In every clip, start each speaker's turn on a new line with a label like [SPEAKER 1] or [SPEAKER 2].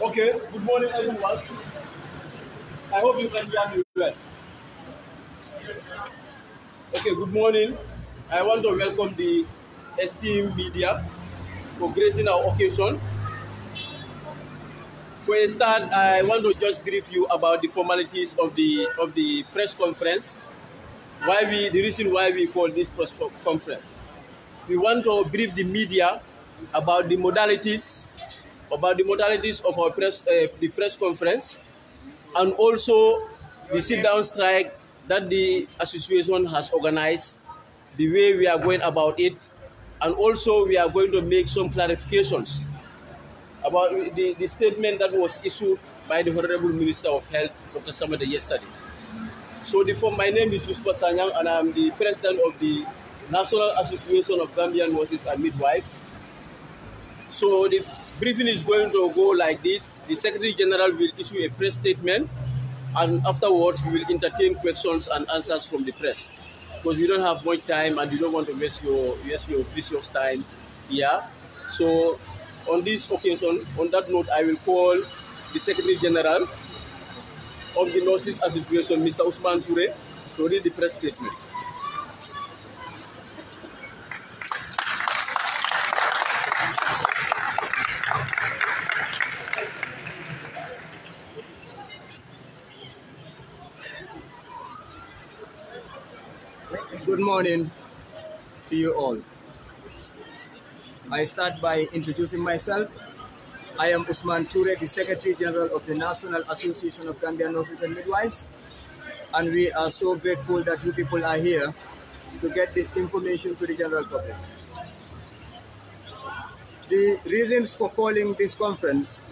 [SPEAKER 1] Okay, good morning everyone. I hope you can hear me well. Okay, good morning. I want to welcome the esteemed media for gracing our occasion. For a start, I want to just brief you about the formalities of the of the press conference. Why we the reason why we call this press conference. We want to brief the media about the modalities about the modalities of our press uh, the press conference and also the sit down strike that the association has organized, the way we are going about it, and also we are going to make some clarifications about the, the statement that was issued by the Honorable Minister of Health, Dr. Samateh, yesterday. So the, my name is Yusuf Sanyang, and I'm the president of the National Association of Gambian Nurses and Midwives. So the briefing is going to go like this. The Secretary General will issue a press statement and afterwards we will entertain questions and answers from the press because we don't have much time and you don't want to waste your waste your precious time here. So on this occasion, on that note, I will call the Secretary General of the Nurses Association, Mr. Usman Toure, to read the press statement.
[SPEAKER 2] Good morning to you all. I start by introducing myself. I am Usman Toure, the Secretary General of the National Association of Gambian Nurses and Midwives, and we are so grateful that you people are here to get this information to the general public. The reasons for calling this conference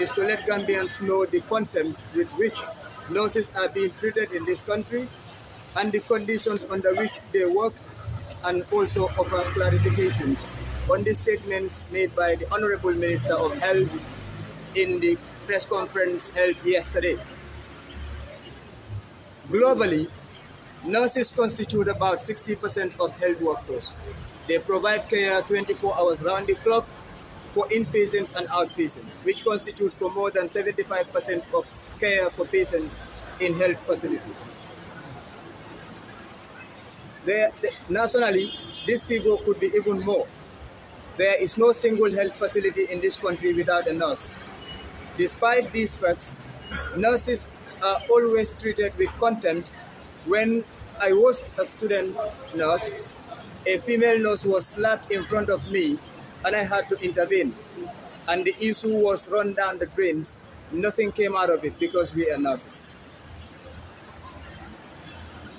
[SPEAKER 2] is to let Gambians know the contempt with which nurses are being treated in this country and the conditions under which they work and also offer clarifications on the statements made by the Honorable Minister of Health in the press conference held yesterday. Globally, nurses constitute about 60% of health workforce. They provide care 24 hours round the clock for inpatients and outpatients, which constitutes for more than 75% of care for patients in health facilities. There, nationally, this figure could be even more. There is no single health facility in this country without a nurse. Despite these facts, nurses are always treated with contempt. When I was a student nurse, a female nurse was slapped in front of me and I had to intervene. And the issue was run down the drains. Nothing came out of it because we are nurses.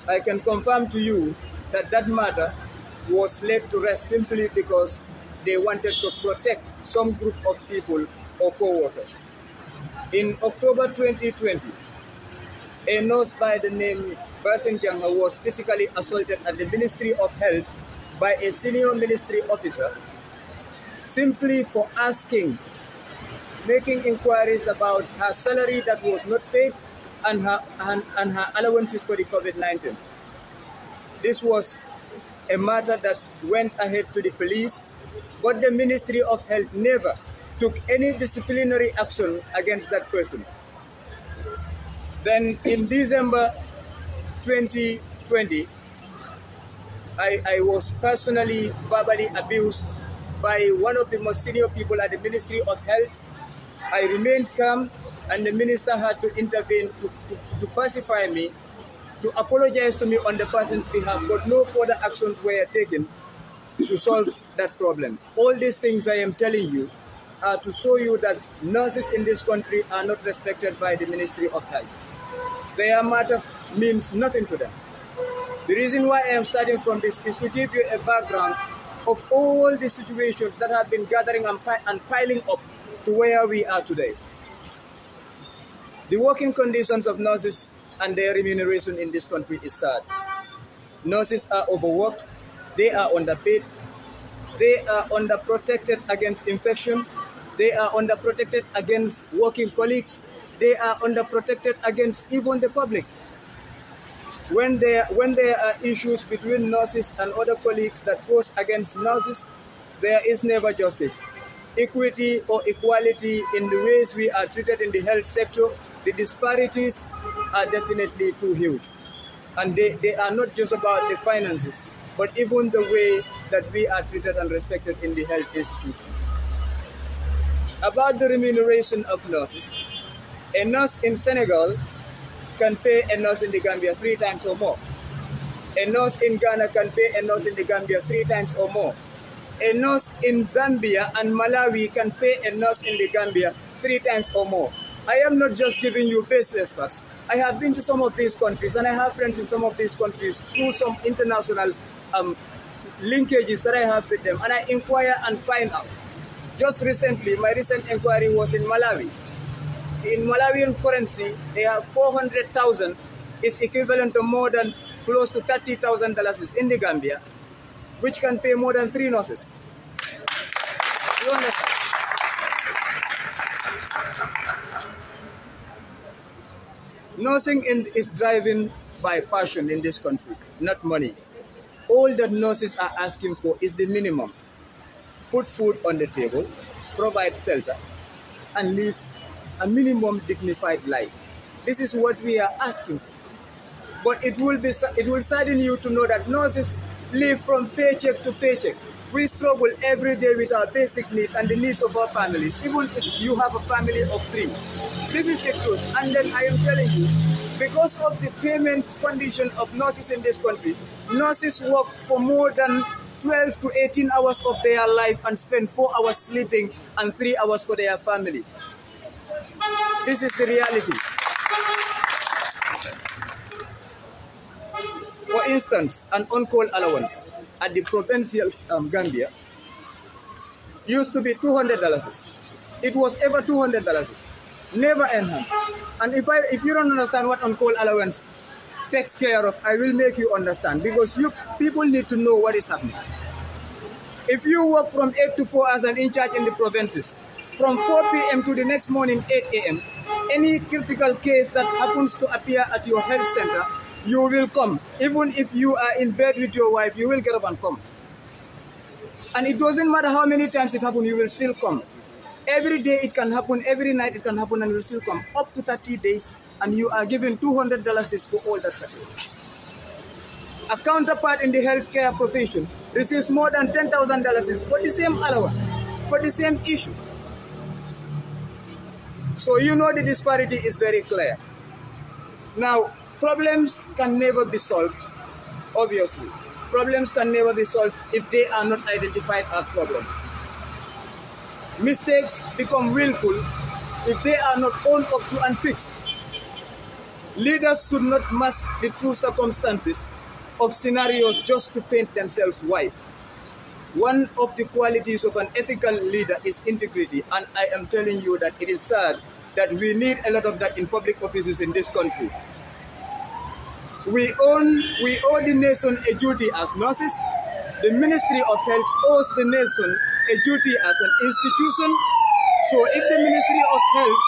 [SPEAKER 2] I can confirm to you that that matter was laid to rest simply because they wanted to protect some group of people or co-workers. In October 2020, a nurse by the name Basin Janga was physically assaulted at the Ministry of Health by a senior ministry officer simply for asking, making inquiries about her salary that was not paid and her, and, and her allowances for the COVID-19. This was a matter that went ahead to the police, but the Ministry of Health never took any disciplinary action against that person. Then in December 2020, I, I was personally verbally abused by one of the most senior people at the Ministry of Health. I remained calm and the minister had to intervene to, to, to pacify me, to apologize to me on the person's behalf, but no further actions were taken to solve that problem. All these things I am telling you are to show you that nurses in this country are not respected by the Ministry of Health. Their matters means nothing to them. The reason why I am starting from this is to give you a background of all the situations that have been gathering and, and piling up to where we are today. The working conditions of nurses and their remuneration in this country is sad. Nurses are overworked, they are underpaid, they are underprotected against infection, they are underprotected against working colleagues, they are underprotected against even the public. when there, when there are issues between nurses and other colleagues that goes against nurses, there is never justice. Equity or equality in the ways we are treated in the health sector, the disparities are definitely too huge. And they, they are not just about the finances, but even the way that we are treated and respected in the health institutions. About the remuneration of nurses, a nurse in Senegal can pay a nurse in the Gambia three times or more. A nurse in Ghana can pay a nurse in the Gambia three times or more. A nurse in Zambia and Malawi can pay a nurse in the Gambia three times or more. I am not just giving you baseless facts. I have been to some of these countries and I have friends in some of these countries through some international um, linkages that I have with them and I inquire and find out. Just recently, my recent inquiry was in Malawi. In Malawian currency, they have 400,000 is equivalent to more than close to $30,000 in the Gambia, which can pay more than three nurses. You understand? Nursing in, is driven by passion in this country, not money. All that nurses are asking for is the minimum. Put food on the table, provide shelter, and live a minimum dignified life. This is what we are asking for. But it will be it will sadden you to know that nurses live from paycheck to paycheck. We struggle every day with our basic needs and the needs of our families, even if you have a family of three. This is the truth. And then I am telling you, because of the payment condition of nurses in this country, nurses work for more than 12 to 18 hours of their life and spend four hours sleeping and three hours for their family. This is the reality. For instance, an on-call allowance at the provincial um, Gambia used to be $200. It was ever $200, never enhanced. And if I, if you don't understand what on-call allowance takes care of, I will make you understand because you people need to know what is happening. If you work from 8 to 4 as an in charge in the provinces, from 4 p.m. to the next morning 8 a.m., any critical case that happens to appear at your health center, you will come. Even if you are in bed with your wife, you will get up and come. And it doesn't matter how many times it happens, you will still come. Every day it can happen, every night it can happen, and you will still come. Up to 30 days, and you are given $200 for all that service. A counterpart in the healthcare profession receives more than $10,000 for the same allowance, for the same issue. So you know the disparity is very clear. Now, problems can never be solved, obviously. Problems can never be solved if they are not identified as problems. Mistakes become willful if they are not owned up to and fixed. Leaders should not mask the true circumstances of scenarios just to paint themselves white. One of the qualities of an ethical leader is integrity, and I am telling you that it is sad that we need a lot of that in public offices in this country. We own, we owe the nation a duty as nurses. The Ministry of Health owes the nation a duty as an institution. So if the Ministry of Health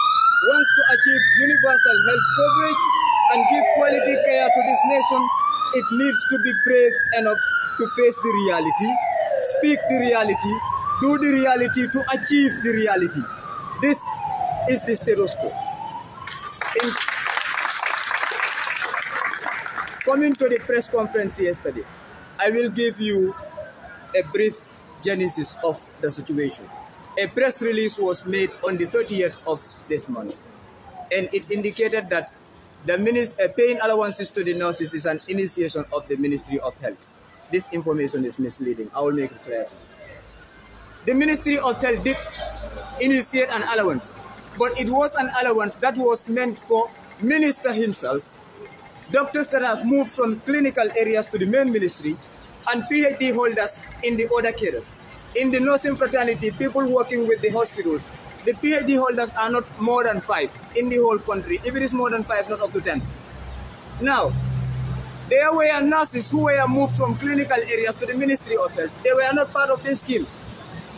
[SPEAKER 2] wants to achieve universal health coverage and give quality care to this nation, it needs to be brave enough to face the reality, speak the reality, do the reality to achieve the reality. This is the status quo. In coming to the press conference yesterday, I will give you a brief genesis of the situation. A press release was made on the 30th of this month, and it indicated that the minister, paying allowances to the nurses is an initiation of the Ministry of Health. This information is misleading. I will make it clear. The Ministry of Health did initiate an allowance, but it was an allowance that was meant for minister himself, doctors that have moved from clinical areas to the main ministry, and PhD holders in the other cares. In the nursing fraternity, people working with the hospitals, the PhD holders are not more than five in the whole country. If it is more than five, not up to 10. Now, there were nurses who were moved from clinical areas to the Ministry of Health. They were not part of this scheme.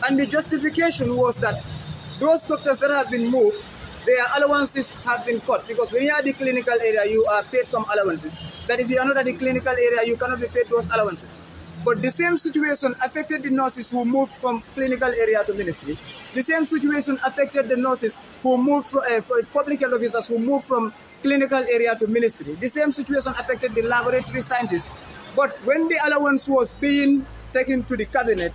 [SPEAKER 2] And the justification was that those doctors that have been moved their allowances have been cut because when you are the clinical area, you are paid some allowances. That if you are not at the clinical area, you cannot be paid those allowances. But the same situation affected the nurses who moved from clinical area to ministry. The same situation affected the nurses who moved from uh, public health officers who moved from clinical area to ministry. The same situation affected the laboratory scientists. But when the allowance was being taken to the cabinet,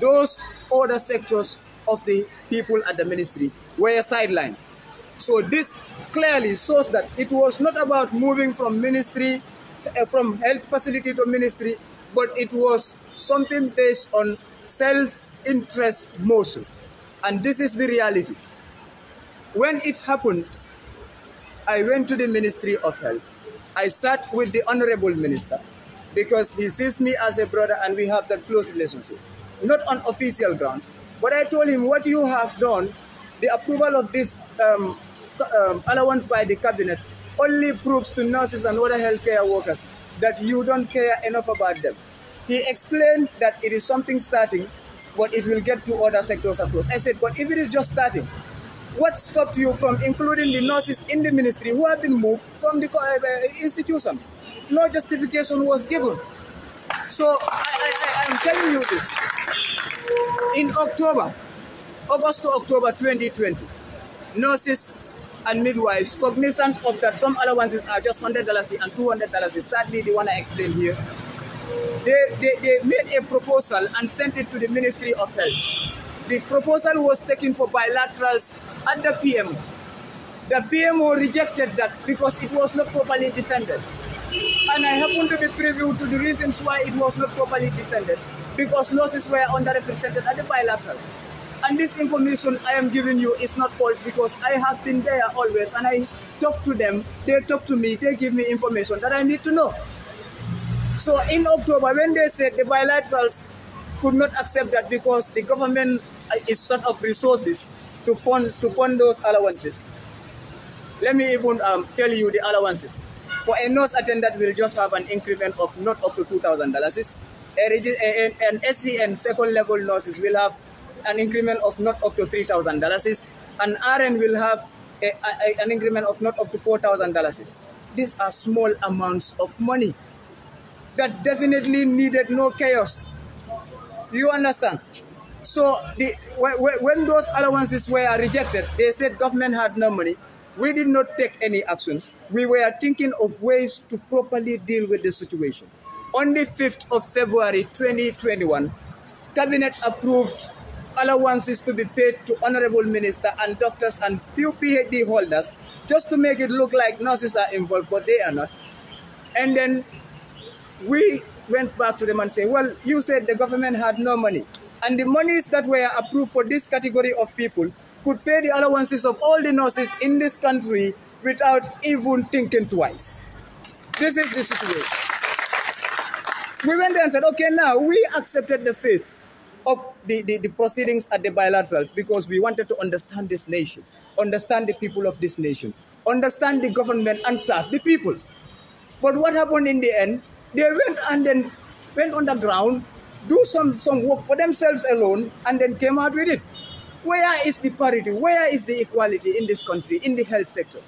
[SPEAKER 2] those other sectors of the people at the ministry were sidelined. So this clearly shows that it was not about moving from ministry, uh, from health facility to ministry, but it was something based on self-interest motion. And this is the reality. When it happened, I went to the Ministry of Health. I sat with the Honorable Minister because he sees me as a brother and we have that close relationship. Not on official grounds, but I told him what you have done, the approval of this um, um, allowance by the cabinet only proves to nurses and other healthcare workers that you don't care enough about them. He explained that it is something starting, but it will get to other sectors across. I said, but if it is just starting, what stopped you from including the nurses in the ministry who have been moved from the uh, institutions? No justification was given. So I, am telling you this. In October, August to October 2020, nurses and midwives, cognizant of that some allowances are just $100 and $200, sadly the one I explained here, they, they, they made a proposal and sent it to the Ministry of Health. The proposal was taken for bilaterals at the PMO. The PMO rejected that because it was not properly defended. And I happen to be privy to the reasons why it was not properly defended because losses were underrepresented at the bilaterals. And this information I am giving you is not false because I have been there always and I talk to them, they talk to me, they give me information that I need to know. So in October, when they said the bilaterals could not accept that because the government is short of resources to fund to fund those allowances. Let me even um, tell you the allowances. For a nurse attendant, will just have an increment of not up to two thousand dollars. An SCN second level nurses will have an increment of not up to $3,000. An RN will have a, a, an increment of not up to $4,000. These are small amounts of money that definitely needed no chaos. You understand? So the, when those allowances were rejected, they said government had no money. We did not take any action. We were thinking of ways to properly deal with the situation. On the 5th of February 2021, Cabinet approved allowances to be paid to honorable minister and doctors and few PhD holders just to make it look like nurses are involved, but they are not. And then we went back to them and said, well, you said the government had no money. And the monies that were approved for this category of people could pay the allowances of all the nurses in this country without even thinking twice. This is the situation. We went there and said, okay, now we accepted the faith the, the, the, proceedings at the bilaterals because we wanted to understand this nation, understand the people of this nation, understand the government and serve the people. But what happened in the end, they went and then went on the ground, do some, some work for themselves alone, and then came out with it. Where is the parity? Where is the equality in this country, in the health sector?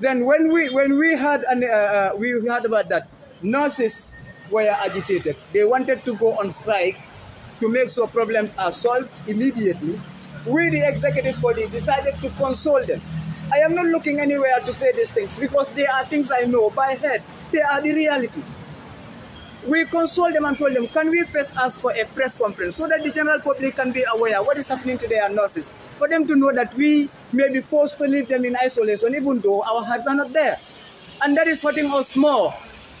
[SPEAKER 2] Then when we when we had an, uh, uh we heard about that, nurses were agitated. They wanted to go on strike to make sure problems are solved immediately. We, the executive body, decided to console them. I am not looking anywhere to say these things because they are things I know by head. They are the realities. We consoled them and told them, can we first ask for a press conference so that the general public can be aware what is happening to their nurses, for them to know that we may be forced to leave them in isolation even though our hearts are not there. And that is hurting us more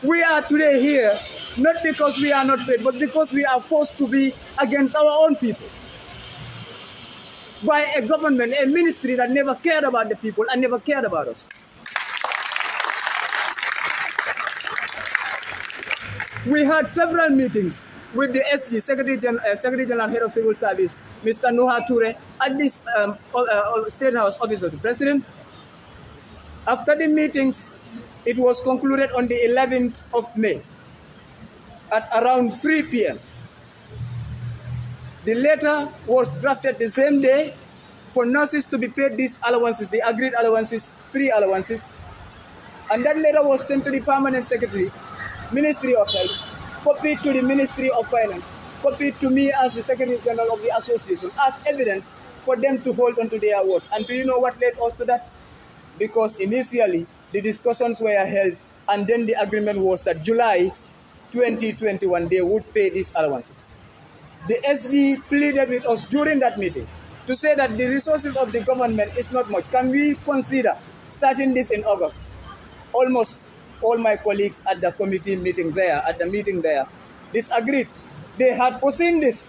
[SPEAKER 2] we are today here not because we are not paid, but because we are forced to be against our own people. By a government, a ministry that never cared about the people and never cared about us. We had several meetings with the SG, Secretary, Gen uh, Secretary General Head of Civil Service, Mr. Nuha Touray, at this um, uh, State House Office of the President. After the meetings, it was concluded on the 11th of May at around 3 p.m. The letter was drafted the same day, for nurses to be paid these allowances, the agreed allowances, free allowances. And that letter was sent to the permanent secretary, Ministry of Health, copied to the Ministry of Finance, copied to me as the Secretary General of the association as evidence for them to hold on to their words. And do you know what led us to that? Because initially the discussions were held and then the agreement was that July 2021 they would pay these allowances. The SG pleaded with us during that meeting to say that the resources of the government is not much. Can we consider starting this in August? Almost all my colleagues at the committee meeting there, at the meeting there, disagreed. They had foreseen this.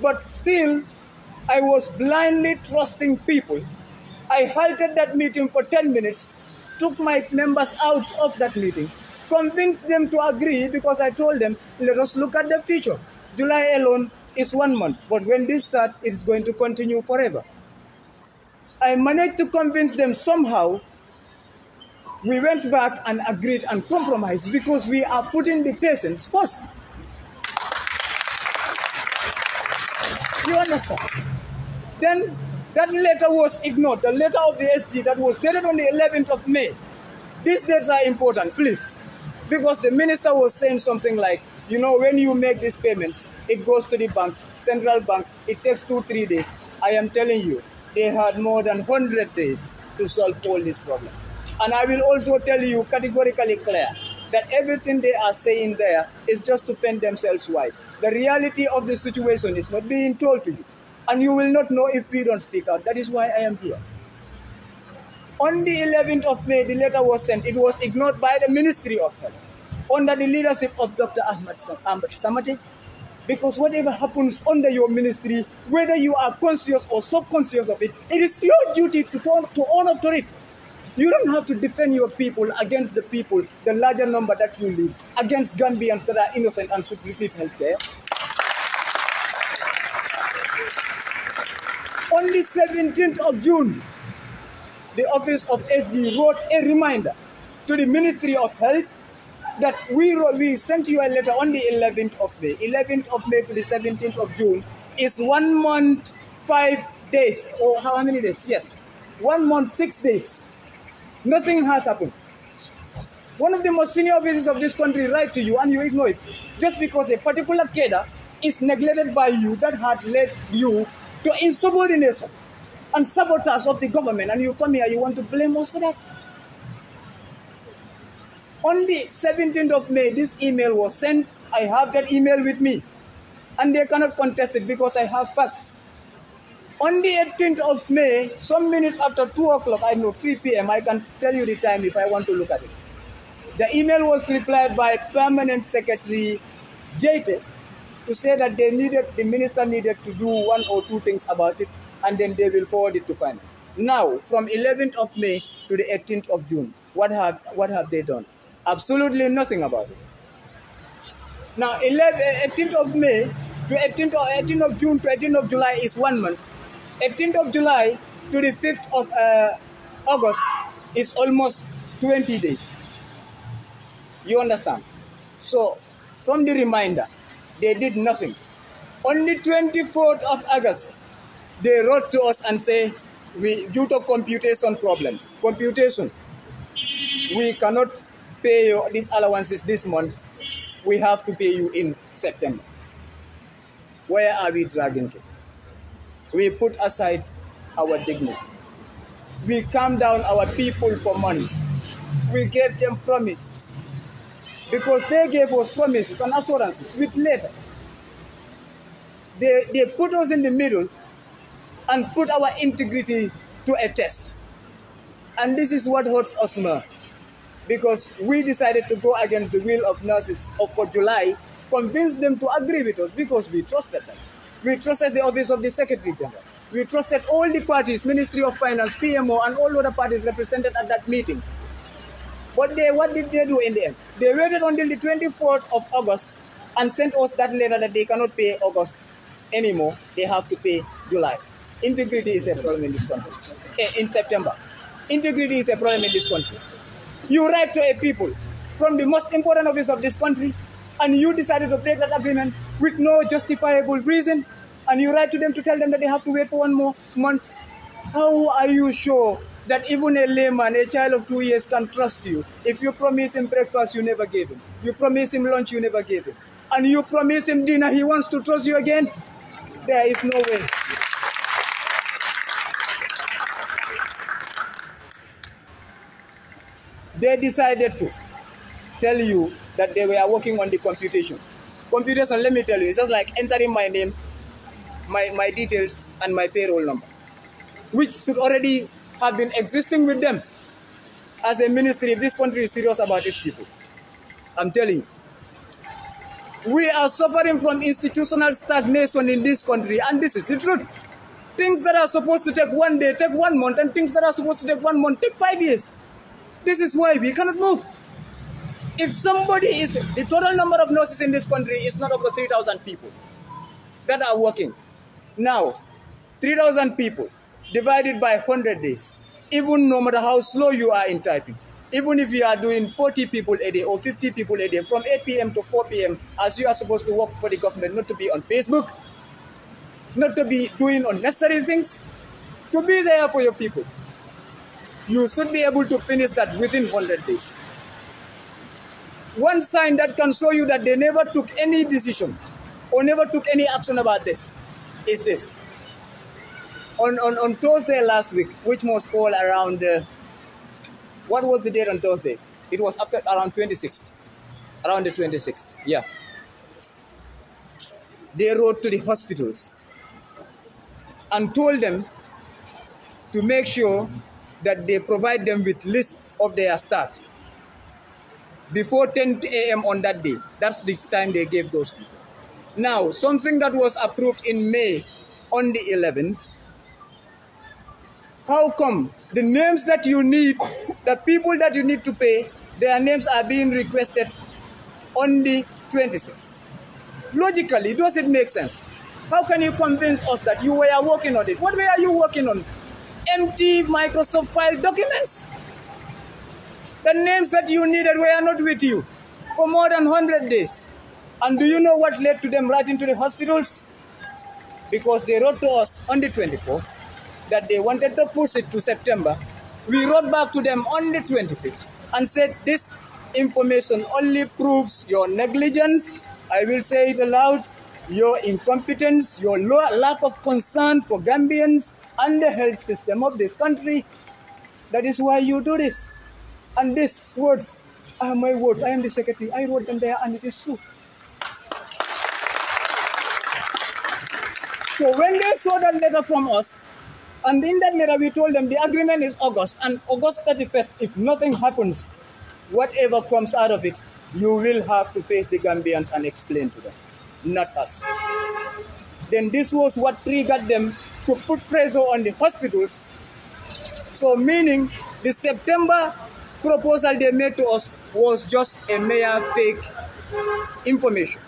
[SPEAKER 2] But still, I was blindly trusting people. I halted that meeting for 10 minutes, took my members out of that meeting, convinced them to agree because I told them, let us look at the future. July alone is one month, but when this starts, it's going to continue forever. I managed to convince them somehow. We went back and agreed and compromised because we are putting the patients first. You understand? Then that letter was ignored, the letter of the SG that was dated on the 11th of May. These dates are important, please. Because the minister was saying something like, you know, when you make these payments, it goes to the bank, central bank, it takes two, three days. I am telling you, they had more than 100 days to solve all these problems. And I will also tell you categorically clear that everything they are saying there is just to paint themselves white. The reality of the situation is not being told to you. And you will not know if we don't speak out. That is why I am here. On the 11th of May, the letter was sent. It was ignored by the Ministry of Health under the leadership of Dr. Ahmad Samateh. Because whatever happens under your ministry, whether you are conscious or subconscious of it, it is your duty to, turn, to own up to it. You don't have to defend your people against the people, the larger number that you lead, against Gambians that are innocent and should receive health care. On the 17th of June, the office of SG wrote a reminder to the Ministry of Health that we, we sent you a letter on the 11th of May. 11th of May to the 17th of June is one month, five days. Oh, or how many days? Yes. One month, six days. Nothing has happened. One of the most senior officers of this country write to you and you ignore it. Just because a particular cadre is neglected by you that had led you to insubordination and sabotage of the government and you come here, you want to blame us for that? On the 17th of May, this email was sent. I have that email with me. And they cannot contest it because I have facts. On the 18th of May, some minutes after 2 o'clock, I know 3 p.m., I can tell you the time if I want to look at it. The email was replied by Permanent Secretary Jaiteh to say that they needed, the minister needed to do one or two things about it, and then they will forward it to finance. Now, from 11th of May to the 18th of June, what have, what have they done? Absolutely nothing about it. Now, 11, 18th of May to 18th of, 18th of June to 18th of July is one month. 18th of July to the 5th of uh, August is almost 20 days. You understand? So, from the reminder, they did nothing. On the 24th of August, they wrote to us and say, we, due to computation problems, computation, we cannot pay you these allowances this month. We have to pay you in September. Where are we dragging to? We put aside our dignity. We calm down our people for months. We gave them promises because they gave us promises and assurances with letter. They, they put us in the middle and put our integrity to a test. And this is what hurts us more. Because we decided to go against the will of nurses for July, convince them to agree with us because we trusted them. We trusted the office of the Secretary General. We trusted all the parties, Ministry of Finance, PMO, and all other parties represented at that meeting. But they, what did they do in the end? They waited until the 24th of August and sent us that letter that they cannot pay August anymore. They have to pay July. Integrity is a problem in this country. Eh, in September. Integrity is a problem in this country. You write to a people from the most important office of this country and you decided to break that agreement with no justifiable reason and you write to them to tell them that they have to wait for one more month. How are you sure that even a layman, a child of two years, can trust you if you promise him breakfast you never gave him, you promise him lunch you never gave him, and you promise him dinner he wants to trust you again? There is no way. They decided to tell you that they were working on the computation. Computation, let me tell you, it's just like entering my name, my, my details, and my payroll number, which should already have been existing with them. As a ministry, if this country is serious about its people, I'm telling you. We are suffering from institutional stagnation in this country, and this is the truth. Things that are supposed to take one day take one month, and things that are supposed to take one month take five years. This is why we cannot move. If somebody is, the total number of nurses in this country is not over 3,000 people that are working. Now, 3,000 people divided by 100 days, even no matter how slow you are in typing, even if you are doing 40 people a day or 50 people a day from 8 p.m. to 4 p.m., as you are supposed to work for the government, not to be on Facebook, not to be doing unnecessary things, to be there for your people. You should be able to finish that within 100 days. One sign that can show you that they never took any decision or never took any action about this is this. On, on, on Thursday last week, which must fall around, uh, what was the date on Thursday? It was after around 26th. Around the 26th, yeah. They wrote to the hospitals and told them to make sure that they provide them with lists of their staff before 10 a.m. on that day. That's the time they gave those people. Now, something that was approved in May on the 11th, how come the names that you need, the people that you need to pay, their names are being requested on the 26th? Logically, does it make sense? How can you convince us that you were working on it? What were you working on? Empty Microsoft file documents? The names that you needed were not with you for more than 100 days. And do you know what led to them writing to the hospitals? Because they wrote to us on the 24th that they wanted to push it to September. We wrote back to them on the 25th and said this information only proves your negligence. I will say it aloud your incompetence, your lack of concern for Gambians the health system of this country. That is why you do this. And these words are my words. I am the secretary. I wrote them there and it is true. So when they saw that letter from us, and in that letter we told them the agreement is August, and August 31st, if nothing happens, whatever comes out of it, you will have to face the Gambians and explain to them, not us. Then this was what triggered them to put pressure on the hospitals. So meaning the September proposal they made to us was just a mere fake information.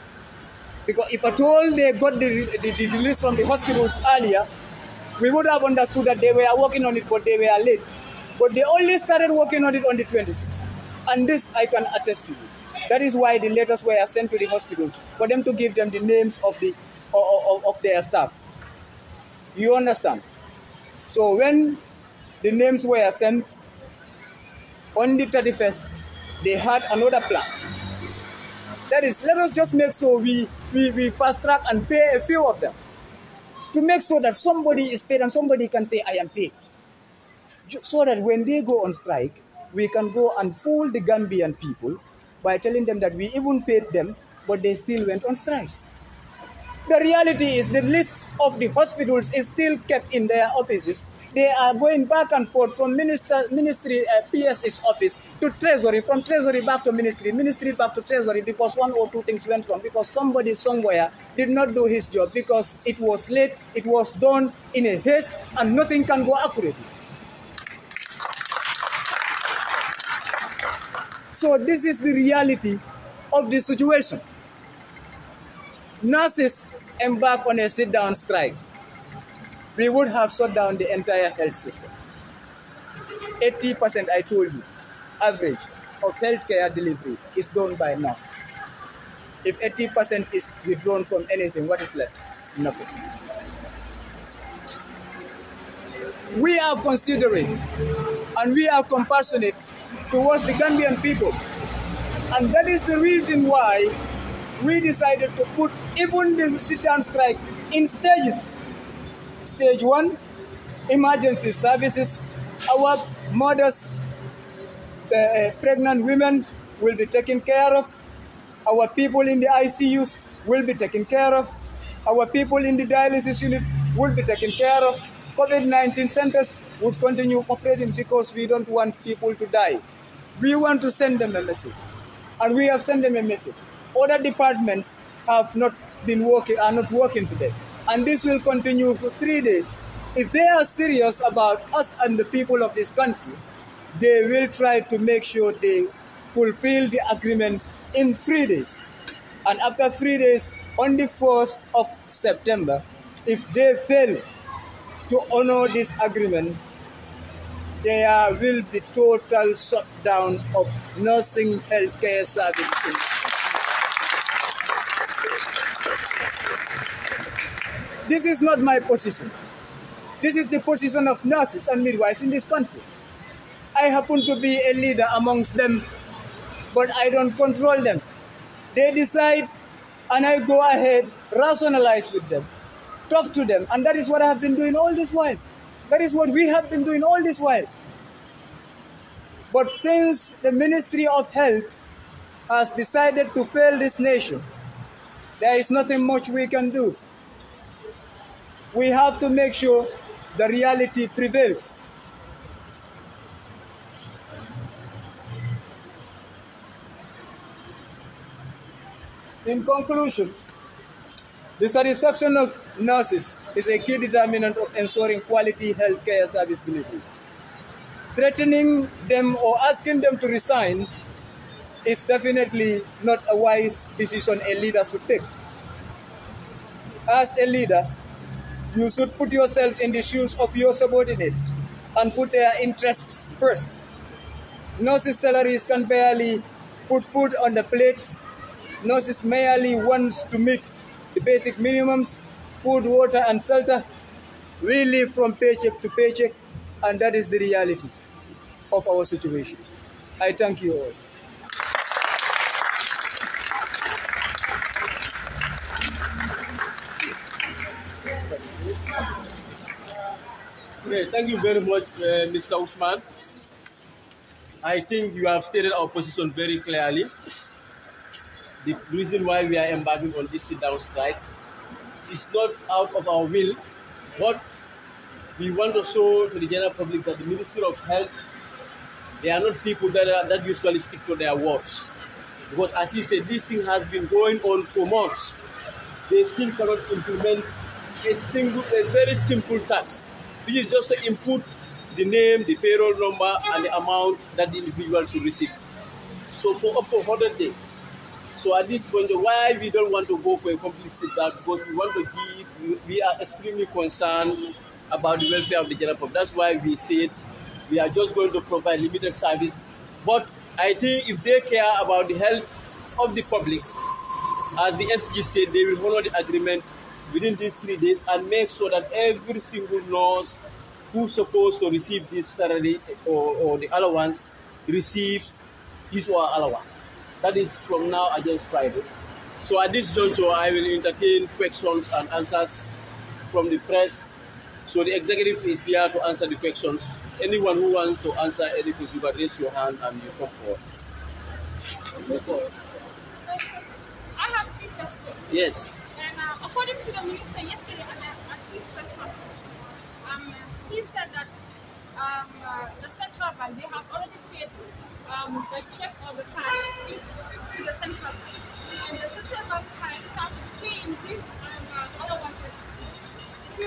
[SPEAKER 2] Because if at all they got the, the, the release from the hospitals earlier, we would have understood that they were working on it, but they were late. But they only started working on it on the 26th. And this I can attest to you. That is why the letters were sent to the hospitals, for them to give them the names of, the, of, of their staff. You understand? So when the names were sent, on the 31st, they had another plan. That is, let us just make sure we, we, we fast track and pay a few of them. To make sure that somebody is paid and somebody can say, I am paid. So that when they go on strike, we can go and fool the Gambian people by telling them that we even paid them, but they still went on strike. The reality is the list of the hospitals is still kept in their offices they are going back and forth from minister, ministry uh, PS's office to treasury, from treasury back to ministry, ministry back to treasury because one or two things went wrong, because somebody somewhere did not do his job, because it was late, it was done in a haste, and nothing can go accurately. So this is the reality of the situation. Nurses embark on a sit-down strike we would have shut down the entire health system. 80%, I told you, average of healthcare delivery is done by nurses. If 80% is withdrawn from anything, what is left? Nothing. we are considerate and we are compassionate towards the Gambian people. And that is the reason why we decided to put even the sit-down strike in stages. Stage one, emergency services. Our mothers, the uh, pregnant women will be taken care of. Our people in the ICUs will be taken care of. Our people in the dialysis unit will be taken care of. COVID-19 centers would continue operating because we don't want people to die. We want to send them a message. And we have sent them a message. Other departments have not been working, are not working today. And this will continue for three days. If they are serious about us and the people of this country, they will try to make sure they fulfill the agreement in three days. And after three days, on the 4th of September, if they fail to honor this agreement, there will be total shutdown of nursing healthcare services. This is not my position. This is the position of nurses and midwives in this country. I happen to be a leader amongst them, but I don't control them. They decide, and I go ahead, rationalize with them, talk to them, and that is what I have been doing all this while. That is what we have been doing all this while. But since the Ministry of Health has decided to fail this nation, there is nothing much we can do. We have to make sure the reality prevails. In conclusion, the satisfaction of nurses is a key determinant of ensuring quality healthcare service delivery. Threatening them or asking them to resign is definitely not a wise decision a leader should take. As a leader, you should put yourself in the shoes of your subordinates and put their interests first. Nurses' salaries can barely put food on the plates. Nurses merely wants to meet the basic minimums, food, water, and shelter. We live from paycheck to paycheck, and that is the reality of our situation. I thank you all.
[SPEAKER 1] Thank you very much, uh, Mr. Usman. I think you have stated our position very clearly. The reason why we are embarking on this sit-down strike is not out of our will, but we want to show to the general public that the Ministry of Health, they are not people that, are, that usually stick to their words. Because as he said, this thing has been going on for months. They still cannot implement a single, a very simple tax which is just to input the name, the payroll number, and the amount that the individual should receive. So for up to 100 days. So at this point, why we don't want to go for a complete sit-down because we want to give, we, we are extremely concerned about the welfare of the general public. That's why we said we are just going to provide limited service. But I think if they care about the health of the public, as the SG said, they will honor the agreement within these three days and make sure that every single nurse who's supposed to receive this salary or, or the allowance receives his or her allowance. That is from now against Friday. So at this juncture, I will entertain questions and answers from the press. So the executive is here to answer the questions. Anyone who wants to answer any question, you can raise your hand and you come forward.
[SPEAKER 3] I have three questions.
[SPEAKER 1] Yes.
[SPEAKER 3] And uh, according to the minister yesterday at, the, at his press conference, um, he said that um, uh, the central bank, they have already paid um, the check or the cash to the central bank. And the central bank has started paying these um, uh, other ones to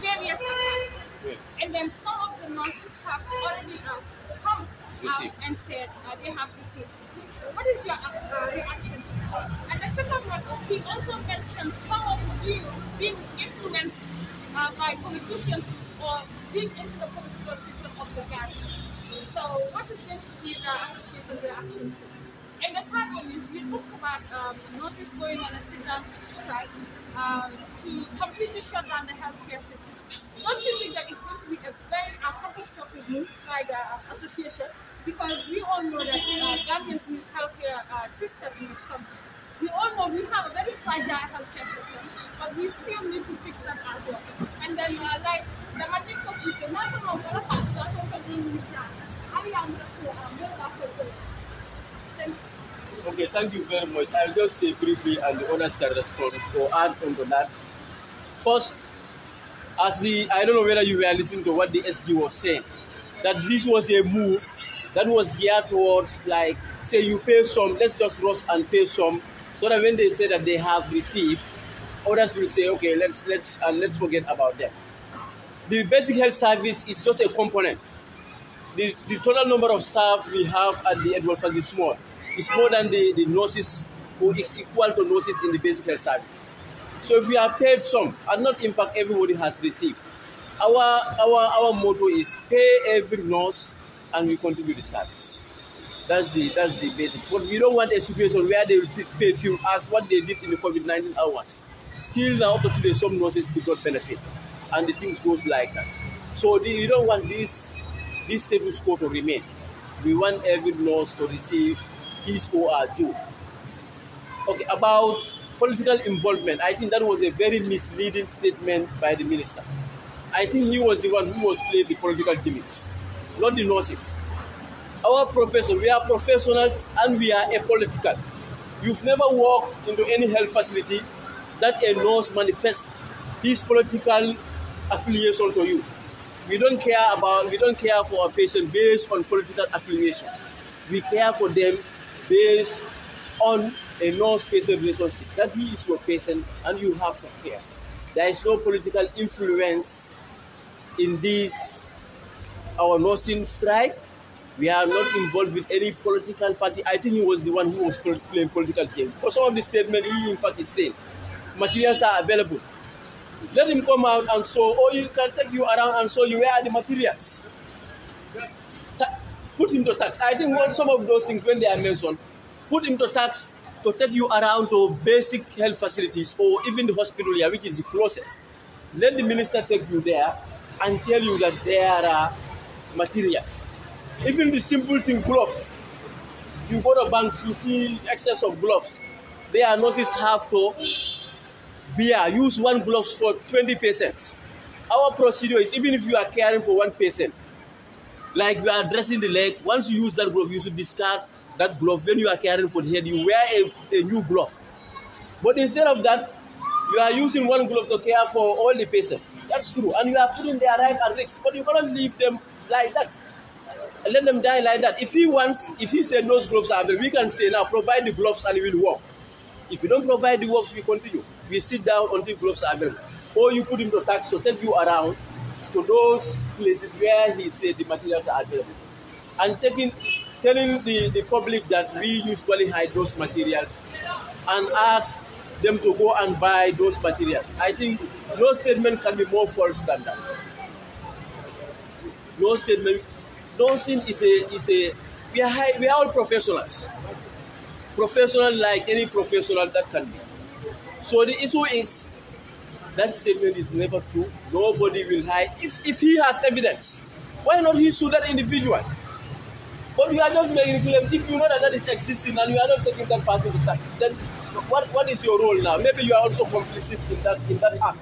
[SPEAKER 3] various accounts.
[SPEAKER 1] Yes.
[SPEAKER 3] And then some of the nurses have already uh, come out and said uh, they have received. What is your or being into the political system of the. So what is going to be the association reaction to? And the third one is you talk about um, nurses going on a sit-down strike um, to completely shut down the healthcare system. don't you think that it's going to be a very uh, catastrophic move by the association? Because we all know that uh, Gambians need healthcare uh, system in this country. We all know we have a very fragile healthcare system, but we still need to fix that as well. And then, uh, like the Madrid Hospital, national of Thank you.
[SPEAKER 1] Okay, thank you very much. I'll just say briefly and the others can respond or add on to that. First, as the I don't know whether you were listening to what the SG was saying, that this was a move that was geared towards like say you pay some, let's just rush and pay some, so that when they say that they have received, others will say, okay, let's let's and let's forget about them. The basic health service is just a component. The, the total number of staff we have at the Edward Fund is small. It's more than the, the nurses who is equal to nurses in the basic health service. So if we are paid some, and not in fact everybody has received, our our our motto is pay every nurse and we contribute the service. That's the that's the basic. But we don't want a situation where they will pay few as what they did in the COVID-19 hours. Still now up to today, some nurses did not benefit, and the things goes like that. So we don't want this this status quo to remain. We want every nurse to receive his or due. Okay, about political involvement, I think that was a very misleading statement by the minister. I think he was the one who was playing the political gimmicks, not the nurses. Our profession, we are professionals and we are apolitical. You've never walked into any health facility that a nurse manifests his political affiliation to you. We don't care about, we don't care for our patient based on political affiliation. We care for them based on a nurse-patient relationship. That he is your patient and you have to care. There is no political influence in this our nursing strike. We are not involved with any political party. I think he was the one who was playing political games. For some of the statements, he in fact is saying materials are available. Let him come out and show, oh, or you can take you around and show you where are the materials. Put him to tax. I think what some of those things, when they are mentioned, put him to tax to take you around to basic health facilities or even the hospital here, which is the closest. Let the minister take you there and tell you that there are materials. Even the simple thing, gloves. You go to banks, you see excess of gloves. Their nurses have to bear, uh, use one glove for 20 patients. Our procedure is even if you are caring for one patient, like you are dressing the leg, once you use that glove, you should discard that glove. When you are caring for the head, you wear a, a new glove. But instead of that, you are using one glove to care for all the patients. That's true. And you are putting their life at risk. But you cannot leave them like that. Let them die like that. If he wants, if he said those gloves are available, we can say now provide the gloves and it will work. If you don't provide the gloves, we continue. We sit down until gloves are available. Or you put him to tax to take you around to those places where he said the materials are available. And taking telling the, the public that we usually hide those materials and ask them to go and buy those materials. I think no statement can be more false than that. No statement. Nursing is a is a we are high, we are all professionals. Professional like any professional that can be. So the issue is that statement is never true. Nobody will hide. If if he has evidence, why not he sue that individual? But you are just making claims. If you know that that is existing and you are not taking that part of the tax, then what, what is your role now? Maybe you are also complicit in that in that act.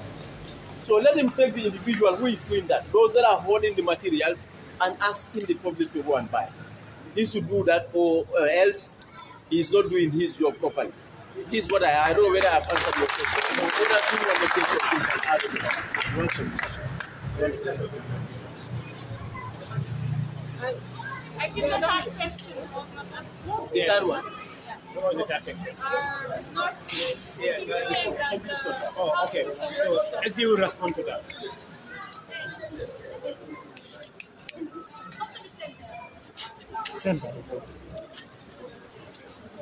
[SPEAKER 1] So let him take the individual who is doing that, those that are holding the materials, and asking the public to go and buy. He should do that, or uh, else he is not doing his job properly. This is what I, I don't know whether I've answered your question. But whether you want to take something and add to that. Welcome.
[SPEAKER 3] I, I think the third question was not asked.
[SPEAKER 1] The third one.
[SPEAKER 4] What was the third question?
[SPEAKER 3] Uh, it's not
[SPEAKER 4] Yeah,
[SPEAKER 3] he
[SPEAKER 4] yeah,
[SPEAKER 3] claimed that the
[SPEAKER 4] Oh, okay. So as you respond to that.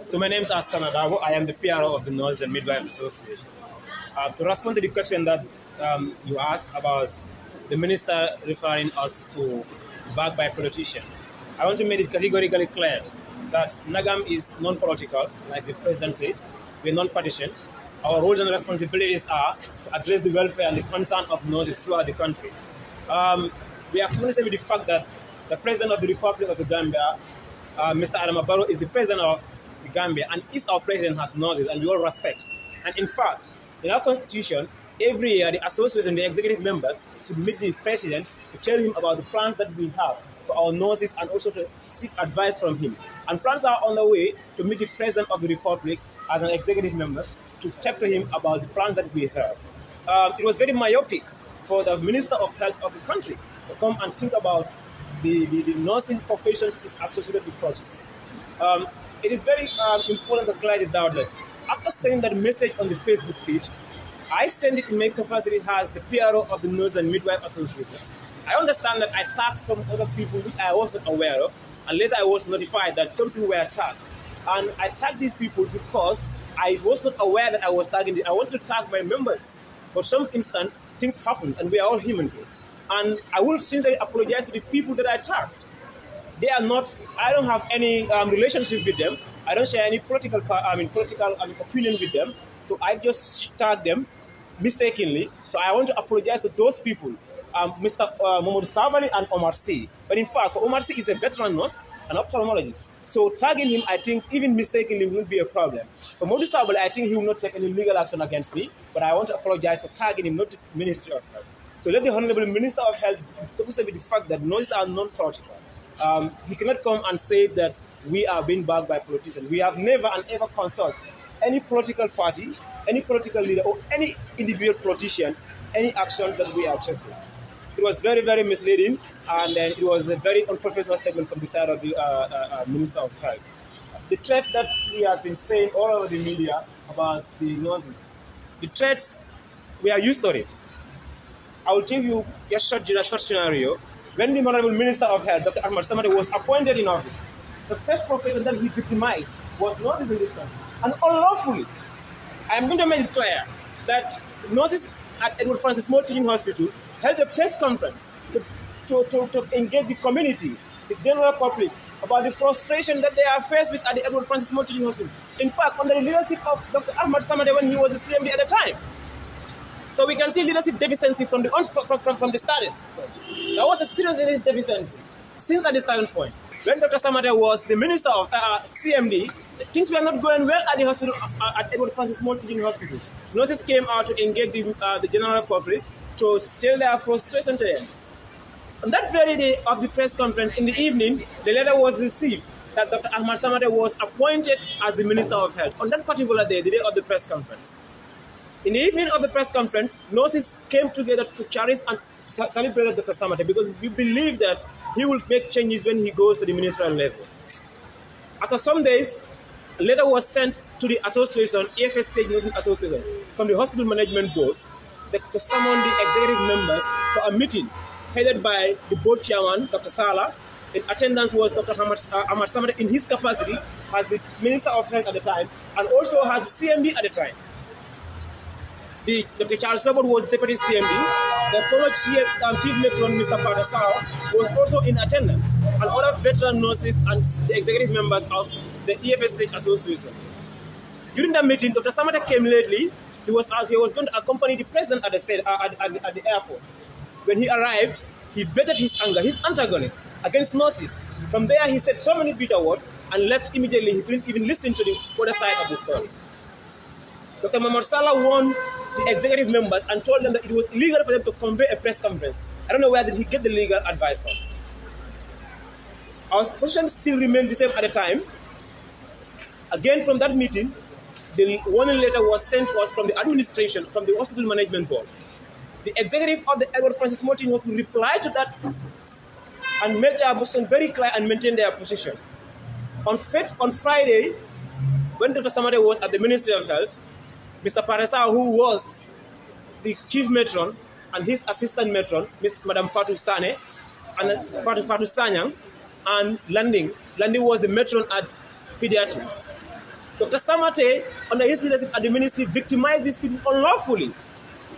[SPEAKER 4] So my name is Astan Adago. I am the PRO of the Nurse and Midwife Association. Uh, to respond to the question that um, you asked about the minister referring us to back by politicians, I want to make it categorically clear that NAGAM is non-political, like the president said. We're non-partisan. Our roles and responsibilities are to address the welfare and the concern of nurses throughout the country. Um, we are commencing with the fact that the President of the Republic of the Gambia, uh, Mr. Barrow, is the President of the Gambia and is our President has it and we all respect. And in fact, in our constitution, every year the association, the executive members meet the President to tell him about the plans that we have for our nurses and also to seek advice from him. And plans are on the way to meet the President of the Republic as an executive member to talk to him about the plans that we have. Um, it was very myopic for the Minister of Health of the country to come and think about the, the, the nursing professions is associated with projects. Um, it is very um, important to clarify that that after sending that message on the Facebook page, I send it in my capacity as the PRO of the Nurse and Midwife Association. I understand that I tagged some other people which I was not aware of, and later I was notified that some people were tagged. And I tagged these people because I was not aware that I was tagging them. I want to tag my members. But some instance, things happen, and we are all human beings. And I will sincerely apologize to the people that I tagged. They are not, I don't have any um, relationship with them. I don't share any political, I mean, political I mean, opinion with them. So I just tag them mistakenly. So I want to apologize to those people, um, Mr. Uh, Mohamed Savali and Omar C. But in fact, Omar C is a veteran nurse, an ophthalmologist. So tagging him, I think even mistakenly won't be a problem. For Modu Sabali, I think he will not take any legal action against me, but I want to apologize for tagging him, not the Ministry of Health. So let the Honorable Minister of Health with the fact that nurses are non-political. Um, he cannot come and say that we are being backed by politicians. We have never and ever consulted any political party, any political leader, or any individual politician, any action that we are taking. It was very, very misleading, and then it was a very unprofessional statement from the side of the uh, uh, uh, Minister of Health. The threat that he has been saying all over the media about the nurses, the threats, we are used to it. I will give you a short, a short scenario. When the Honorable Minister of Health, Dr. Ahmad Samateh, was appointed in office, the first profession that he victimized was nurses in this country. And unlawfully, I am going to make it clear that nurses at Edward Francis Teaching Hospital held a press conference to, to, to, to engage the community, the general public, about the frustration that they are faced with at the Edward Francis Teaching Hospital. In fact, under the leadership of Dr. Ahmad Samateh when he was the CMD at the time. So we can see leadership deficiency from the from, from, from the starting. There was a serious leadership deficiency since at the starting point. When Dr. Samateh was the minister of uh, CMD, things were not going well at the hospital uh, at Edward Francis Small Teaching Hospital. Notice came out to engage the, uh, the general public to tell their frustration to them. On that very day of the press conference in the evening, the letter was received that Dr. Ahmad Samateh was appointed as the Minister of Health. On that particular day, the day of the press conference. In the evening of the press conference, nurses came together to cherish and celebrate Dr. Samateh because we believe that he will make changes when he goes to the ministerial level. After some days, a letter was sent to the association, EFS State Nursing Association, from the hospital management board to summon the executive members for a meeting headed by the board chairman, Dr. Sala. In attendance was Dr. Ahmad, uh, in his capacity as the Minister of Health at the time and also as CMD at the time. The, Dr. Charles Sabot was Deputy CMD. The former Chief, um, Chief Matron, Mr. Padasawa, was also in attendance, and other veteran nurses and the executive members of the EFS State Association. During the meeting, Dr. Samateh came lately. He was asked, he was going to accompany the president at the, state, uh, at, at, at the airport. When he arrived, he vetted his anger, his antagonist against nurses. From there, he said so many bitter words and left immediately. He didn't even listen to the other side of the story. Dr. Mahmoud Salah warned the executive members and told them that it was illegal for them to convey a press conference. I don't know where did he get the legal advice from. Our position still remained the same at the time. Again, from that meeting, the warning letter was sent to us from the administration, from the hospital management board. The executive of the Edward Francis Martin was to reply to that and make their position very clear and maintain their position. On, fifth, on Friday, when Dr. Samateh was at the Ministry of Health, Mr. Paresa, who was the chief matron, and his assistant matron, Ms. Madam Fatu Sane, and uh, Fatu, Fatu Sanyang, and Landing. Landing was the matron at pediatrics. Dr. Samateh, under his leadership at the ministry, victimized these people unlawfully.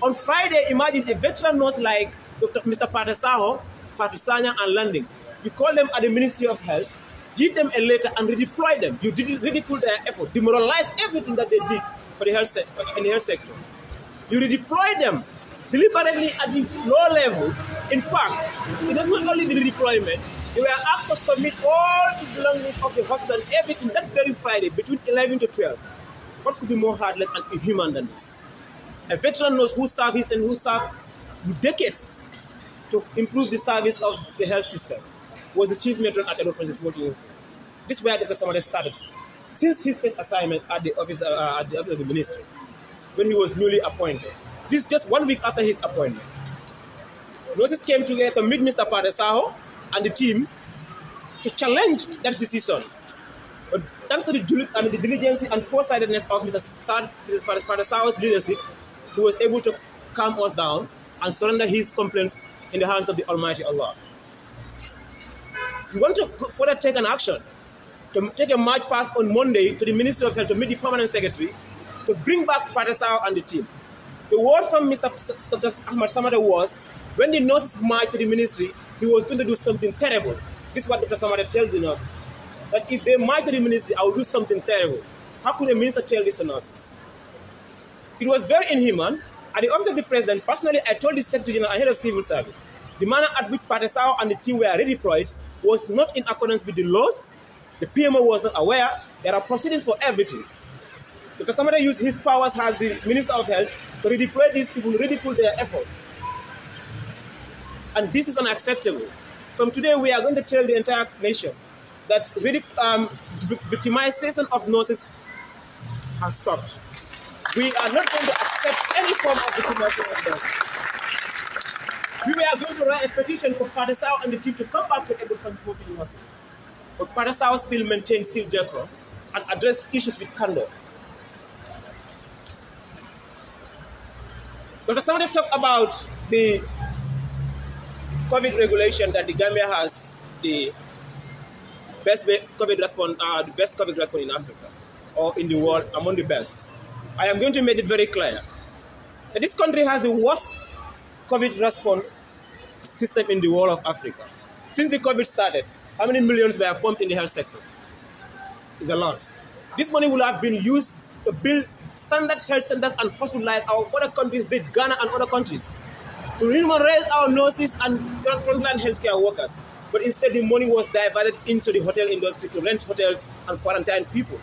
[SPEAKER 4] On Friday, imagine a veteran nurse like Dr. Mr. Patasaho, Fatu Sanyang, and Landing. You call them at the Ministry of Health, give them a letter and redeploy them. You ridicule their effort, demoralize everything that they did for the health, in the health sector. You redeploy them deliberately at the low level. In fact, it was not only the redeployment, they were asked to submit all the belongings of the hospital, everything that very Friday between 11 to 12. What could be more heartless and inhuman than this? A veteran knows who service and who served decades to improve the service of the health system. Was the chief matron at Edward Francis Small This is where the Samateh started. Since his first assignment at the office, uh, at the office of the ministry, when he was newly appointed. This is just one week after his appointment. Notice came together to meet Mr. Padesaho and the team to challenge that decision. But thanks to the, I mean, the diligence and foresightedness of Mr. Padesaho's leadership, he was able to calm us down and surrender his complaint in the hands of the Almighty Allah. We want to further take an action to take a march past on Monday to the Ministry of Health to meet the Permanent Secretary to bring back Patasao and the team. The word from Mr. Dr. Ahmad Samateh was when the nurses marched to the ministry, he was going to do something terrible. This is what Dr. Samateh tells the nurses. That if they march to the ministry, I will do something terrible. How could a minister tell this to nurses? It was very inhuman. At the office of the president, personally, I told the Secretary General ahead of civil service, the manner at which Patasao and the team were redeployed was not in accordance with the laws. The PMO was not aware. There are proceedings for everything. Because somebody used his powers as the Minister of Health to redeploy these people, ridicule their efforts. And this is unacceptable. From today, we are going to tell the entire nation that um, victimization of nurses has stopped. We are not going to accept any form of victimization of nurses. We are going to write a petition for Padasao and the team to come back to Edward Francis Hospital. But Padasao still maintains still decorum and address issues with candor. Dr. Somebody talk about the COVID regulation that the Gambia has the best COVID response, uh, the best COVID response in Africa or in the world among the best. I am going to make it very clear that this country has the worst COVID response system in the world of Africa. Since the COVID started, how many millions were pumped in the health sector? It's a lot. This money would have been used to build standard health centers and hospitals like our other countries did, Ghana and other countries, to remunerate our nurses and frontline healthcare workers. But instead, the money was diverted into the hotel industry to rent hotels and quarantine people.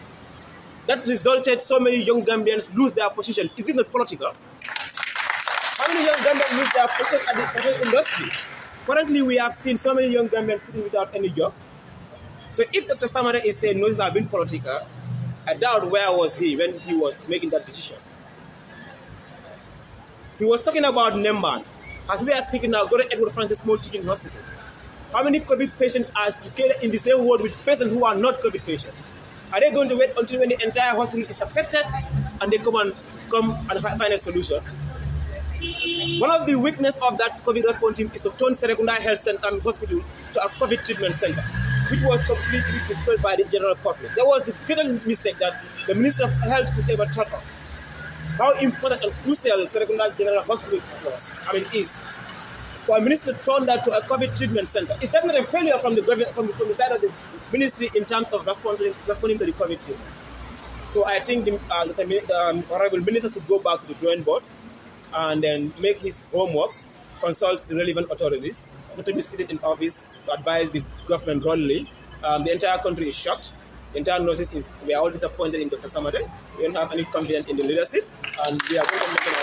[SPEAKER 4] That resulted so many young Gambians lose their position. Is this not political? How many young Gambians lose their position at the hotel industry? Currently, we have seen so many young Gambians sitting without any job. So if Dr. Samateh is saying nurses have been political, I doubt where was he when he was making that decision. He was talking about Nemban. As we are speaking now, go to Edward Francis Small Teaching Hospital. How many COVID patients are together in the same ward with patients who are not COVID patients? Are they going to wait until when the entire hospital is affected and they come and come and find a solution? One of the weakness of that COVID response team is to turn Serekunda Health Center and Hospital to a COVID treatment center which was completely destroyed by the general public. That was the greatest mistake that the Minister of Health could ever thought of. How important and crucial Serekunda General Hospital was, I mean, is. For a minister to turn that to a COVID treatment center, is that not a failure from the government, from, from the side of the ministry in terms of responding, responding to the COVID treatment? So I think the, uh, the um, honorable minister should go back to the drawing board and then make his homeworks, consult the relevant authorities, not to be seated in office to advise the government wrongly. Um, the entire country is shocked. The entire nurses, we are all disappointed in Dr. Samateh. We don't have any confidence in the leadership, and we are going to make an.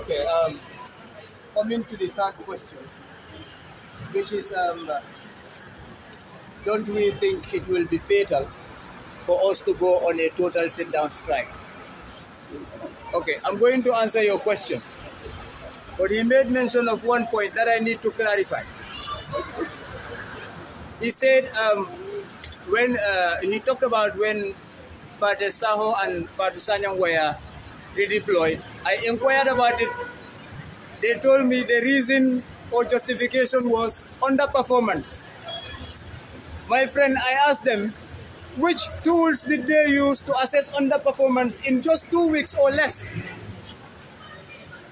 [SPEAKER 2] Okay, um, coming to the third question, which is, um, don't we think it will be fatal for us to go on a total sit-down strike? Okay, I'm going to answer your question. But he made mention of one point that I need to clarify. He said um, when uh, he talked about when Pate Saho and Fatu Sanyang were redeployed, I inquired about it. They told me the reason or justification was underperformance. My friend, I asked them, which tools did they use to assess underperformance in just two weeks or less?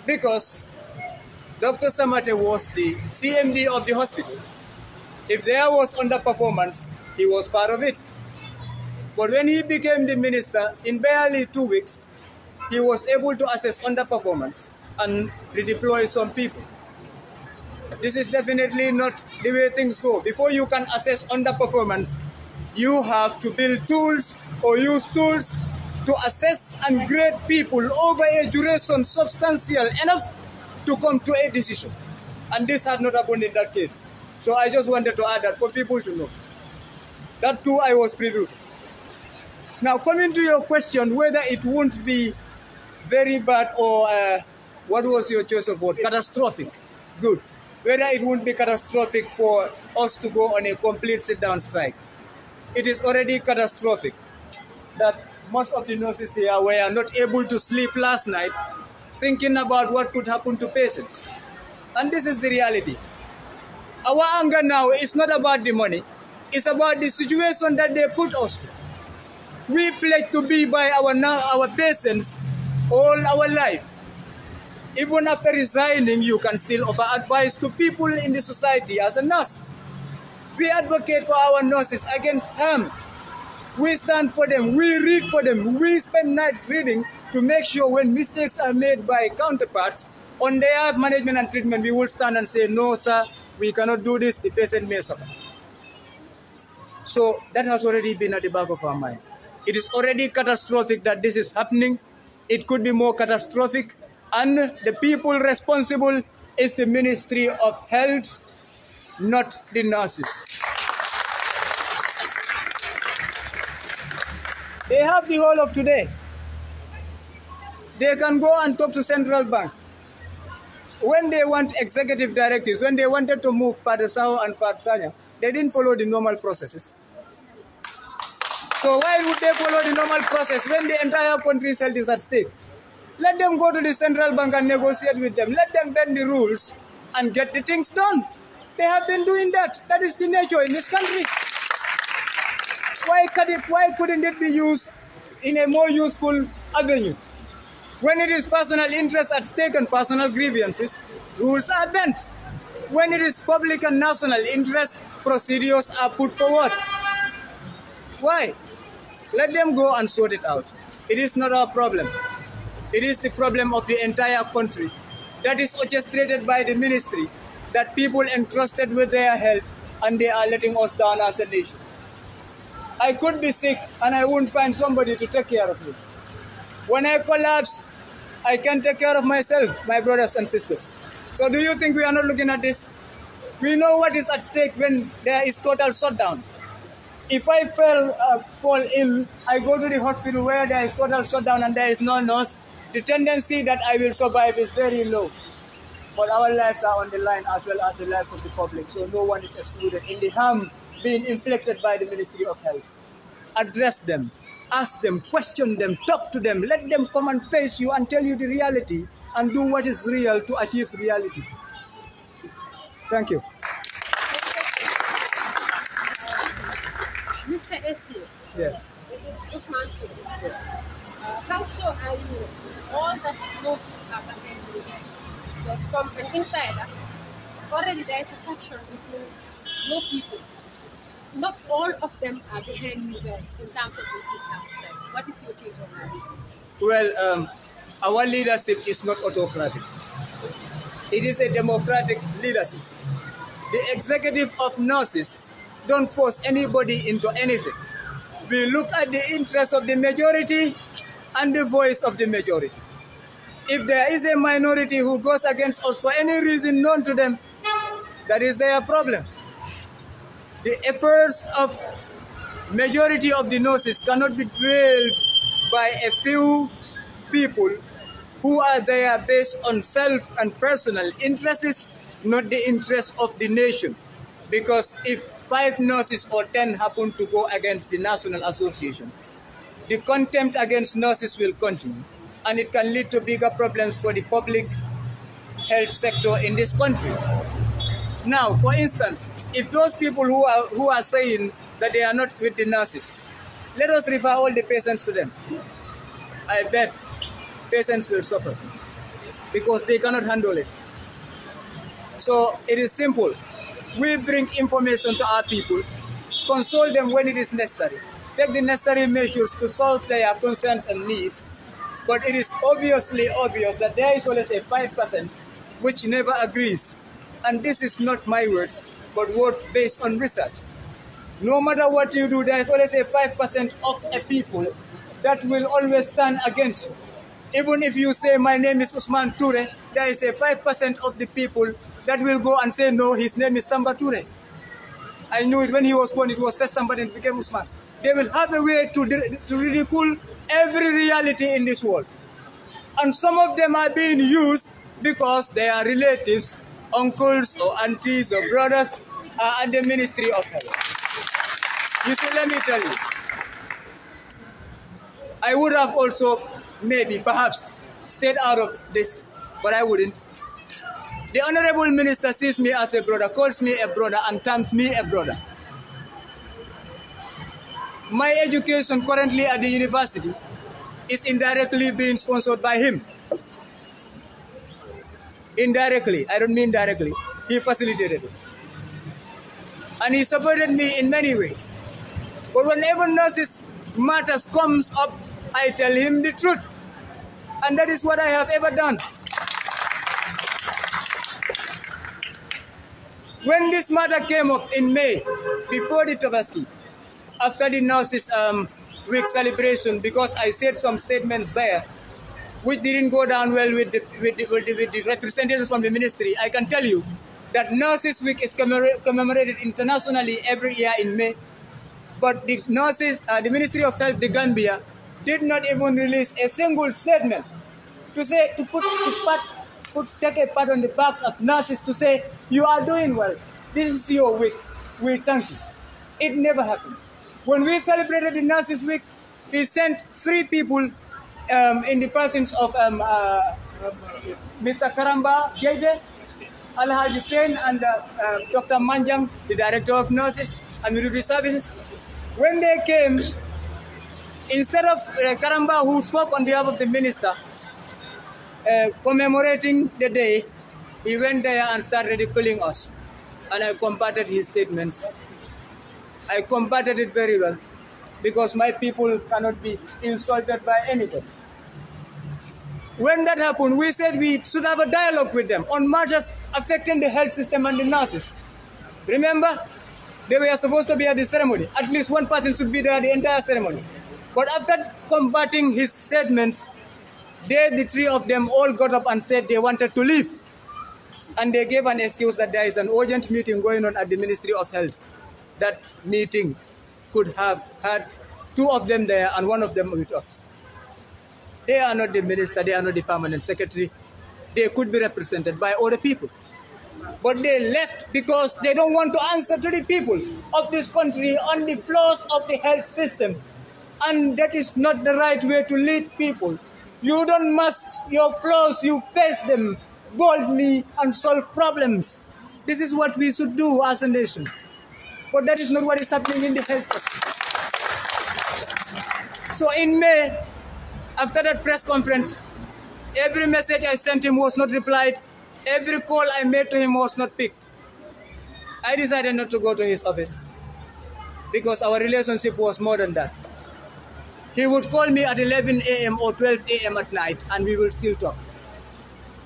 [SPEAKER 2] Because Dr. Samateh was the CMD of the hospital. If there was underperformance, he was part of it. But when he became the minister, in barely two weeks, he was able to assess underperformance and redeploy some people. This is definitely not the way things go. Before you can assess underperformance, you have to build tools or use tools to assess and grade people over a duration substantial enough to come to a decision. And this had not happened in that case. So I just wanted to add that for people to know. That too I was previewed. Now coming to your question, whether it won't be very bad or uh, what was your choice of word? Catastrophic. Good. Whether it won't be catastrophic for us to go on a complete sit-down strike. It is already catastrophic that most of the nurses here were not able to sleep last night thinking about what could happen to patients. And this is the reality. Our anger now is not about the money, it's about the situation that they put us to. We pledge to be by our, now our patients all our life. Even after resigning, you can still offer advice to people in the society as a nurse. We advocate for our nurses against harm. We stand for them. We read for them. We spend nights reading to make sure when mistakes are made by counterparts on their management and treatment, we will stand and say, no, sir, we cannot do this. The patient may suffer. So that has already been at the back of our mind. It is already catastrophic that this is happening. It could be more catastrophic. And the people responsible is the Ministry of Health, not the nurses. They have the whole of today. They can go and talk to central bank. When they want executive directives, when they wanted to move Padasao and Padsanya, they didn't follow the normal processes. So why would they follow the normal process when the entire country's health is at stake? Let them go to the central bank and negotiate with them. Let them bend the rules and get the things done. They have been doing that. That is the nature in this country. Why, could it, why couldn't it be used in a more useful avenue? When it is personal interest at stake and personal grievances, rules are bent. When it is public and national interest, procedures are put forward. Why? Let them go and sort it out. It is not our problem. It is the problem of the entire country that is orchestrated by the ministry that people entrusted with their health and they are letting us down as a nation. I could be sick and I won't find somebody to take care of me. When I collapse, I can take care of myself, my brothers and sisters. So do you think we are not looking at this? We know what is at stake when there is total shutdown. If I fell, uh, fall ill, I go to the hospital where there is total shutdown and there is no nurse, the tendency that I will survive is very low. But our lives are on the line as well as the lives of the public, so no one is excluded in the harm being inflicted by the Ministry of Health. Address them, ask them, question them, talk to them, let them come and face you and tell you the reality and do what is real to achieve reality. Thank you.
[SPEAKER 3] Mr. Essie,
[SPEAKER 2] Yes.
[SPEAKER 3] Usman, uh, how sure are you all the nurses are behind you? From an insider, already there is a faction between no people. Not all of them are behind you guys in terms of the sit What is your take on that?
[SPEAKER 2] Well, um, our leadership is not autocratic. It is a democratic leadership. The executive of nurses don't force anybody into anything. We look at the interests of the majority and the voice of the majority. If there is a minority who goes against us for any reason known to them, that is their problem. The efforts of majority of the nurses cannot be drilled by a few people who are there based on self and personal interests, not the interests of the nation. Because if five nurses or ten happen to go against the National Association, the contempt against nurses will continue and it can lead to bigger problems for the public health sector in this country. Now, for instance, if those people who are, who are saying that they are not with the nurses, let us refer all the patients to them. I bet patients will suffer because they cannot handle it. So it is simple. We bring information to our people, console them when it is necessary, take the necessary measures to solve their concerns and needs. But it is obviously obvious that there is always a 5% which never agrees. And this is not my words, but words based on research. No matter what you do, there is always a 5% of a people that will always stand against you. Even if you say, My name is Usman Ture, there is a 5% of the people that will go and say, No, his name is Samba Ture. I knew it when he was born, it was first then it became Usman. They will have a way to, to ridicule every reality in this world. And some of them are being used because they are relatives, uncles or aunties or brothers are at the Ministry of Health. You see, let me tell you. I would have also, maybe, perhaps, stayed out of this, but I wouldn't. The Honorable Minister sees me as a brother, calls me a brother, and terms me a brother. My education currently at the university is indirectly being sponsored by him. Indirectly, I don't mean directly. He facilitated it. And he supported me in many ways. But whenever nurses matters comes up, I tell him the truth. And that is what I have ever done. When this matter came up in May, before the Tobaski, after the nurses um, week celebration, because I said some statements there, which didn't go down well with the, with the, with the, with the representatives from the ministry, I can tell you that Nurses Week is commemorated internationally every year in May. But the nurses, uh, the Ministry of Health, the Gambia, did not even release a single statement to say to put to pat, put take a pat on the backs of nurses to say you are doing well. This is your week. We thank you. It never happened. When we celebrated the Nurses Week, we sent three people um, in the persons of um, uh, Mr. Karamba JJ, Al Sen, and uh, uh, Dr. Manjang, the Director of Nurses and Midwifery Services. When they came, instead of uh, Karamba, who spoke on behalf of the minister, uh, commemorating the day, he went there and started ridiculing us. And I combated his statements. I combated it very well because my people cannot be insulted by anybody. When that happened, we said we should have a dialogue with them on matters affecting the health system and the nurses. Remember, they were supposed to be at the ceremony. At least one person should be there at the entire ceremony. But after combating his statements, they, the three of them, all got up and said they wanted to leave. And they gave an excuse that there is an urgent meeting going on at the Ministry of Health. That meeting could have had two of them there and one of them with us. They are not the minister, they are not the permanent secretary. They could be represented by other people. But they left because they don't want to answer to the people of this country on the flaws of the health system. And that is not the right way to lead people. You don't mask your flaws, you face them boldly and solve problems. This is what we should do as a nation. But that is not what is happening in the health sector. So in May, after that press conference, every message I sent him was not replied. Every call I made to him was not picked. I decided not to go to his office because our relationship was more than that. He would call me at 11 a.m. or 12 a.m. at night and we will still talk.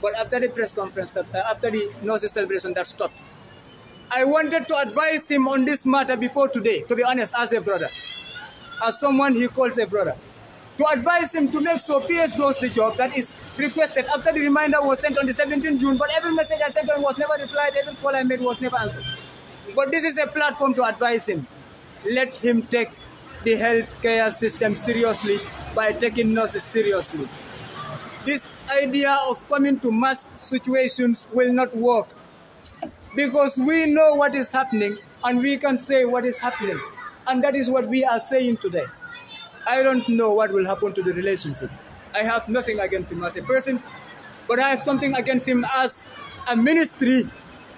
[SPEAKER 2] But after the press conference, uh, after the nurses celebration, that stopped. I wanted to advise him on this matter before today, to be honest, as a brother, as someone he calls a brother to advise him to make sure PS does the job that is requested after the reminder was sent on the 17th June. But every message I sent to him was never replied, every call I made was never answered. But this is a platform to advise him. Let him take the healthcare system seriously by taking nurses seriously. This idea of coming to mass situations will not work because we know what is happening and we can say what is happening. And that is what we are saying today. I don't know what will happen to the relationship. I have nothing against him as a person, but I have something against him as a ministry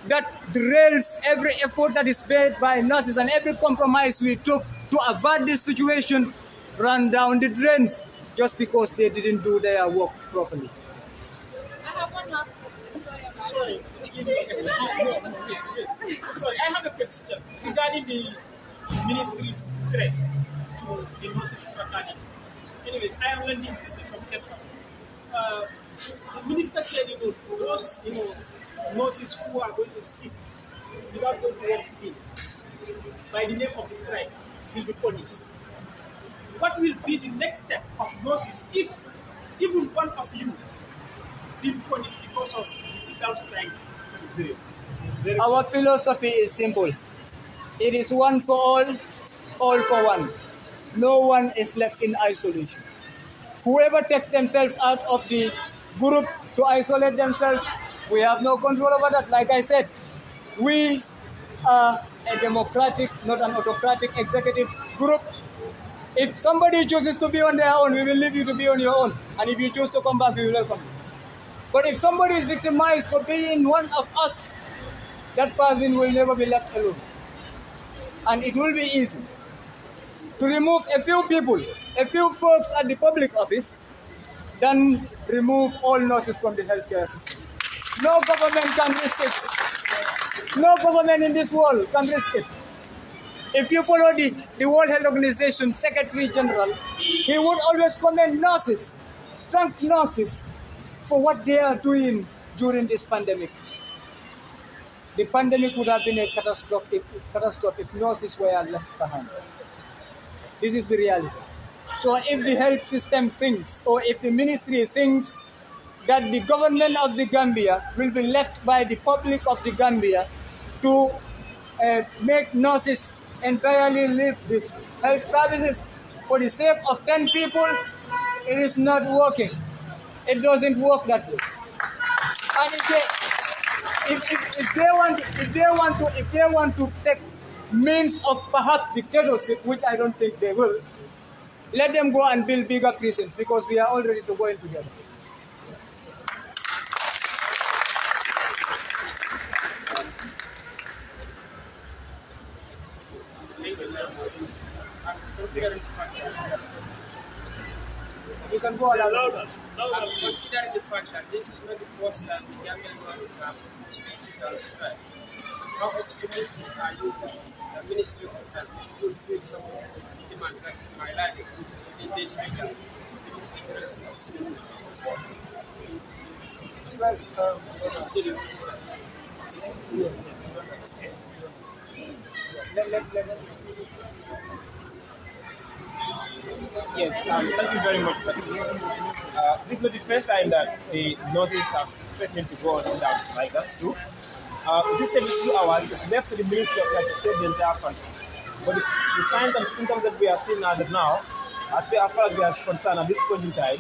[SPEAKER 2] that derails every effort that is made by nurses and every compromise we took to avert this situation run down the drains just because they didn't do their work properly.
[SPEAKER 3] I have one last question.
[SPEAKER 4] Sorry. Sorry, I have a question regarding the ministry's threat to the nurses fraternity. Anyways, I am Lenny Sisi from Ketra. Uh, the minister said, you know, those, you know, nurses who are going to sit without going to work today, by the name of the strike, will be punished. What will be the next step of nurses if even one of you been punished because of the sit-down strike?
[SPEAKER 2] Our philosophy is simple. It is one for all, all for one. No one is left in isolation. Whoever takes themselves out of the group to isolate themselves, we have no control over that. Like I said, we are a democratic, not an autocratic executive group. If somebody chooses to be on their own, we will leave you to be on your own. And if you choose to come back, we will welcome you. But if somebody is victimized for being one of us, that person will never be left alone. And it will be easy to remove a few people, a few folks at the public office, than remove all nurses from the healthcare system. No government can risk it. No government in this world can risk it. If you follow the, the World Health Organization Secretary General, he would always commend nurses, thank nurses for what they are doing during this pandemic. The pandemic would have been a catastrophe if, catastrophe if nurses were left behind. This is the reality. So if the health system thinks, or if the ministry thinks that the government of the Gambia will be left by the public of the Gambia to uh, make nurses entirely leave these health services for the sake of 10 people, it is not working. It doesn't work that way. And if they, if, if, if they want if they want to if they want to take means of perhaps dictatorship, which I don't think they will, let them go and build bigger prisons because we are all ready to go in together. You can go along.
[SPEAKER 5] Um, considering the fact that this is not the first time the Gambian nurses have experienced on strike, how optimistic are you that the Ministry of Health will fulfill some of the demands that you highlighted in this this time.
[SPEAKER 2] Let, let, let, let.
[SPEAKER 4] Yes, um, thank you very much. Uh, this is not the first time that the nurses have threatened to go on like that's true. Uh, this 72 hours is left to the Ministry of Health to save the entire country. But the, the signs and symptoms that we are seeing as of now, as far as, far as we are concerned at this point in time,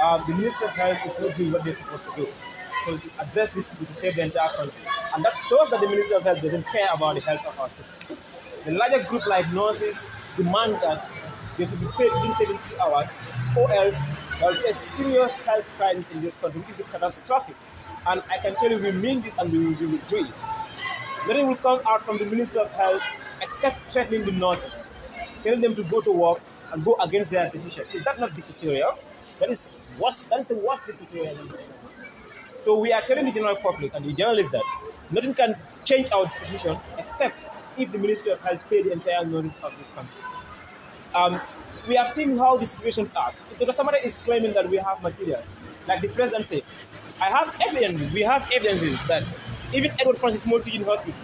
[SPEAKER 4] uh, the Ministry of Health is not doing what they're supposed to do. To address this issue to save the entire country. And that shows that the Ministry of Health doesn't care about the health of our system. The larger group like nurses demand that they should be paid within 72 hours, or else a serious health crisis in this country, which is catastrophic. And I can tell you, we mean this and we will, we will do it. Nothing will come out from the Ministry of Health except threatening the nurses, telling them to go to work and go against their decision. Is that not dictatorial? That is worse. That is the worst dictatorial. So we are telling the general public and the journalists that nothing can change our position except if the Ministry of Health pay the entire notice of this country. Um, we have seen how the situations are. If somebody is claiming that we have materials, like the president said, I have evidences, we have evidences that even Edward Francis Teaching Hospital,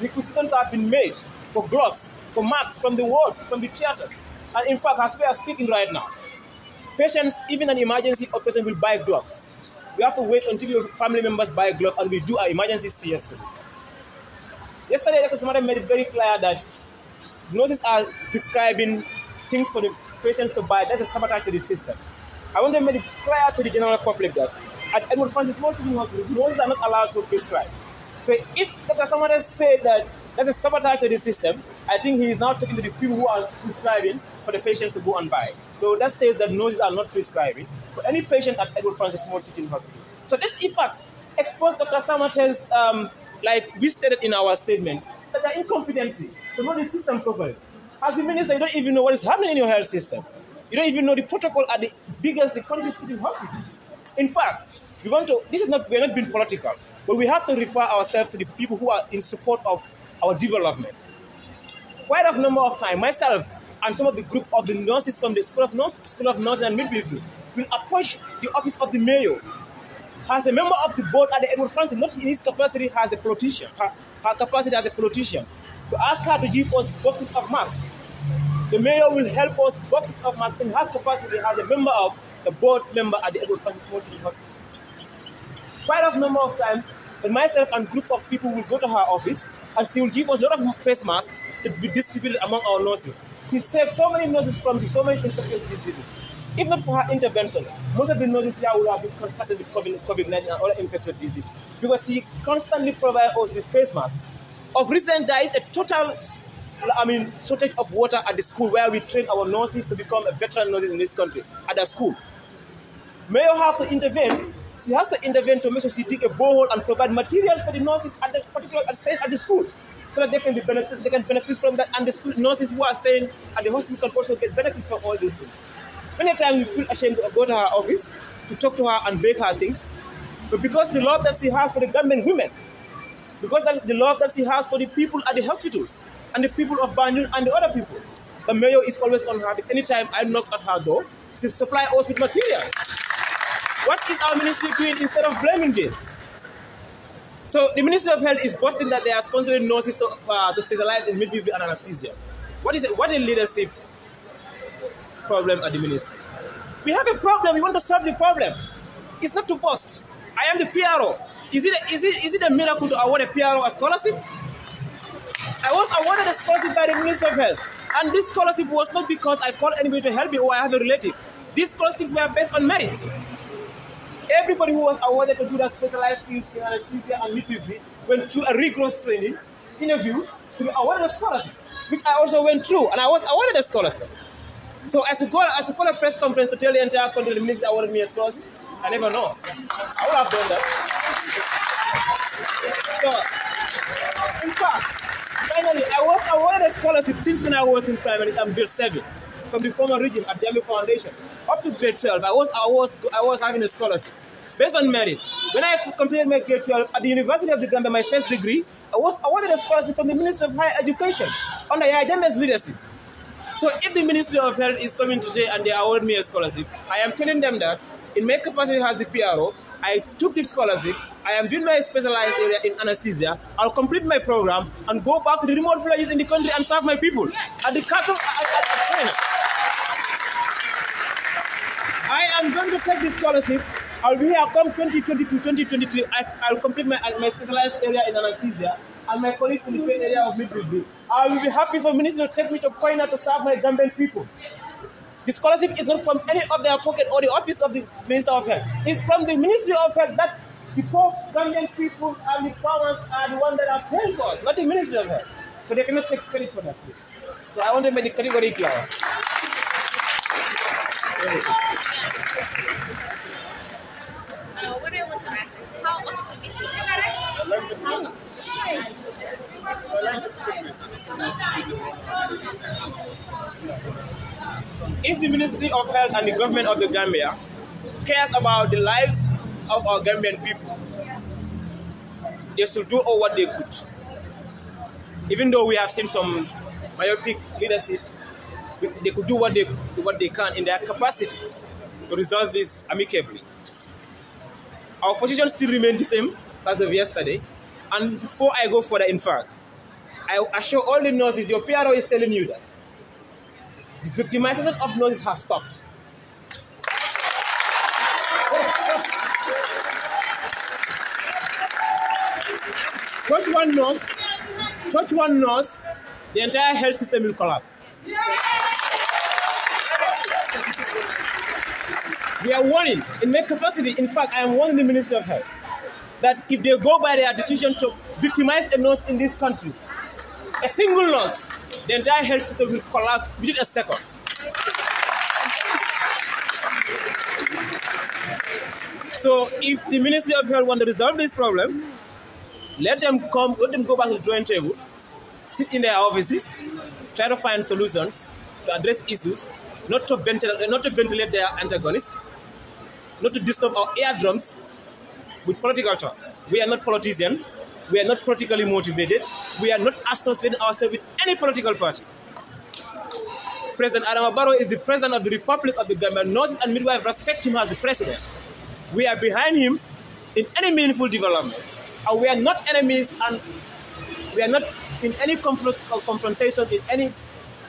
[SPEAKER 4] requisitions have been made for gloves, for masks from the world, from the theaters. And in fact, as we are speaking right now, patients, even an emergency operation, will buy gloves. We have to wait until your family members buy gloves and we do our emergency CS for. Yesterday, Dr. Samateh made it very clear that nurses are prescribing things for the patients to buy. That's a sabotage to the system. I want to make it clear to the general public that at Edward Francis Hospital, nurses are not allowed to prescribe. So if Dr. Samateh said that that's a sabotage to the system, I think he is now talking to the people who are prescribing for the patients to go and buy. So that states that nurses are not prescribing for any patient at Edward Francis Small Teaching Hospital. So this, in fact, exposed Dr. Samateh's, um, like we stated in our statement, that the incompetency to know the system properly. As the minister, you don't even know what is happening in your health system. You don't even know the protocol at the biggest, the country's teaching hospital. In fact, we want to, this is not, we're not being political, but we have to refer ourselves to the people who are in support of our development. Quite a number of times, myself, and some of the group of the nurses from the School of Nurse, School of Nursing and Midwifery will approach the office of the mayor as a member of the board at the Edward Francis, not in his capacity as a politician, her, her capacity as a politician, to ask her to give us boxes of masks. The mayor will help us boxes of masks in her capacity as a member of the board member at the Edward Francis Small Hospital. Quite a number of times, myself and group of people will go to her office and she will give us a lot of face masks to be distributed among our nurses. She saved so many nurses from so many infectious diseases. If not for her intervention, most of the nurses here would have been contaminated with COVID-19 and other infectious diseases because she constantly provides us with face masks. Of recent, is a total, I mean, shortage of water at the school where we train our nurses to become a veteran nurses in this country at the school. Mayor have to intervene. She has to intervene to make sure she dig a borehole and provide materials for the nurses at the particular at, at the school so that they can be benefit, they can benefit from that, and the school nurses who are staying at the hospital can also get benefit from all these things. Many times we feel ashamed to go to her office to talk to her and beg her things, but because the love that she has for the government women, because the love that she has for the people at the hospitals and the people of Banjul and the other people, the mayor is always on her. Anytime I knock at her door, she supply us with materials. What is our ministry doing instead of blaming James? So the Ministry of Health is boasting that they are sponsoring nurses to, uh, to specialize in midwifery and anesthesia. What is it? What a leadership problem at the ministry. We have a problem. We want to solve the problem. It's not to boast. I am the PRO. Is it, is it, is it a miracle to award a PRO a scholarship? I was awarded a scholarship by the Ministry of Health. And this scholarship was not because I called anybody to help me or I have a relative. These scholarships were based on merit. Everybody who was awarded to do that specialized skills in anesthesia and midwifery went through a rigorous training, interview, to be awarded a scholarship, which I also went through, and I was awarded a scholarship. So as a call, as a call a press conference to tell the entire country the minister awarded me a scholarship, I never know. I would have done that. So, in fact, finally, I was awarded a scholarship since when I was in primary, I'm grade 7, from the former region at Demi Foundation. Up to grade 12, I was, I was, I was having a scholarship based on merit. When I completed my grade 12 at the University of the Gambia, my first degree, I was awarded a scholarship from the Minister of Higher Education under Yademe's leadership. So if the Ministry of Health is coming today and they award me a scholarship, I am telling them that in my capacity as the PRO, I took the scholarship, I am doing my specialized area in anesthesia, I'll complete my program and go back to the remote villages in the country and serve my people at the capital China. I am going to take this scholarship. I'll be here come 2022, 2023. I, I'll complete my, my specialized area in anesthesia and my colleagues in the area of midwifery. I will be happy for minister to take me to Koina to serve my Gambian people. The scholarship is not from any of their pocket or the office of the Minister of Health. It's from the Ministry of Health that the poor Gambian people and the farmers are the ones that are paying for us, not the Ministry of Health. So they cannot take credit for that, please. So I want to make the category clear.
[SPEAKER 3] Uh, what
[SPEAKER 4] If the Ministry of Health and the government of the Gambia cares about the lives of our Gambian people, they should do all what they could. Even though we have seen some myopic leadership, they could do what they what they can in their capacity to resolve this amicably. Our position still remains the same as of yesterday. And before I go further, in fact, I assure all the nurses, your PRO is telling you that victimization of nurses has stopped. Touch one nurse, touch one nurse, the entire health system will collapse. We are warning in my capacity. In fact, I am warning the Ministry of Health that if they go by their decision to victimize a nurse in this country, a single nurse, the entire health system will collapse within a second. So if the Ministry of Health want to resolve this problem, let them come, let them go back to the drawing table, sit in their offices, try to find solutions to address issues, not to ventilate, not to ventilate their antagonist, not to disturb our eardrums with political talks. We are not politicians. We are not politically motivated. We are not associating ourselves with any political party. President Adama Barrow is the president of the Republic of the Gambia. Nurses and midwives respect him as the president. We are behind him in any meaningful development. And we are not enemies and we are not in any conflict or confrontation in any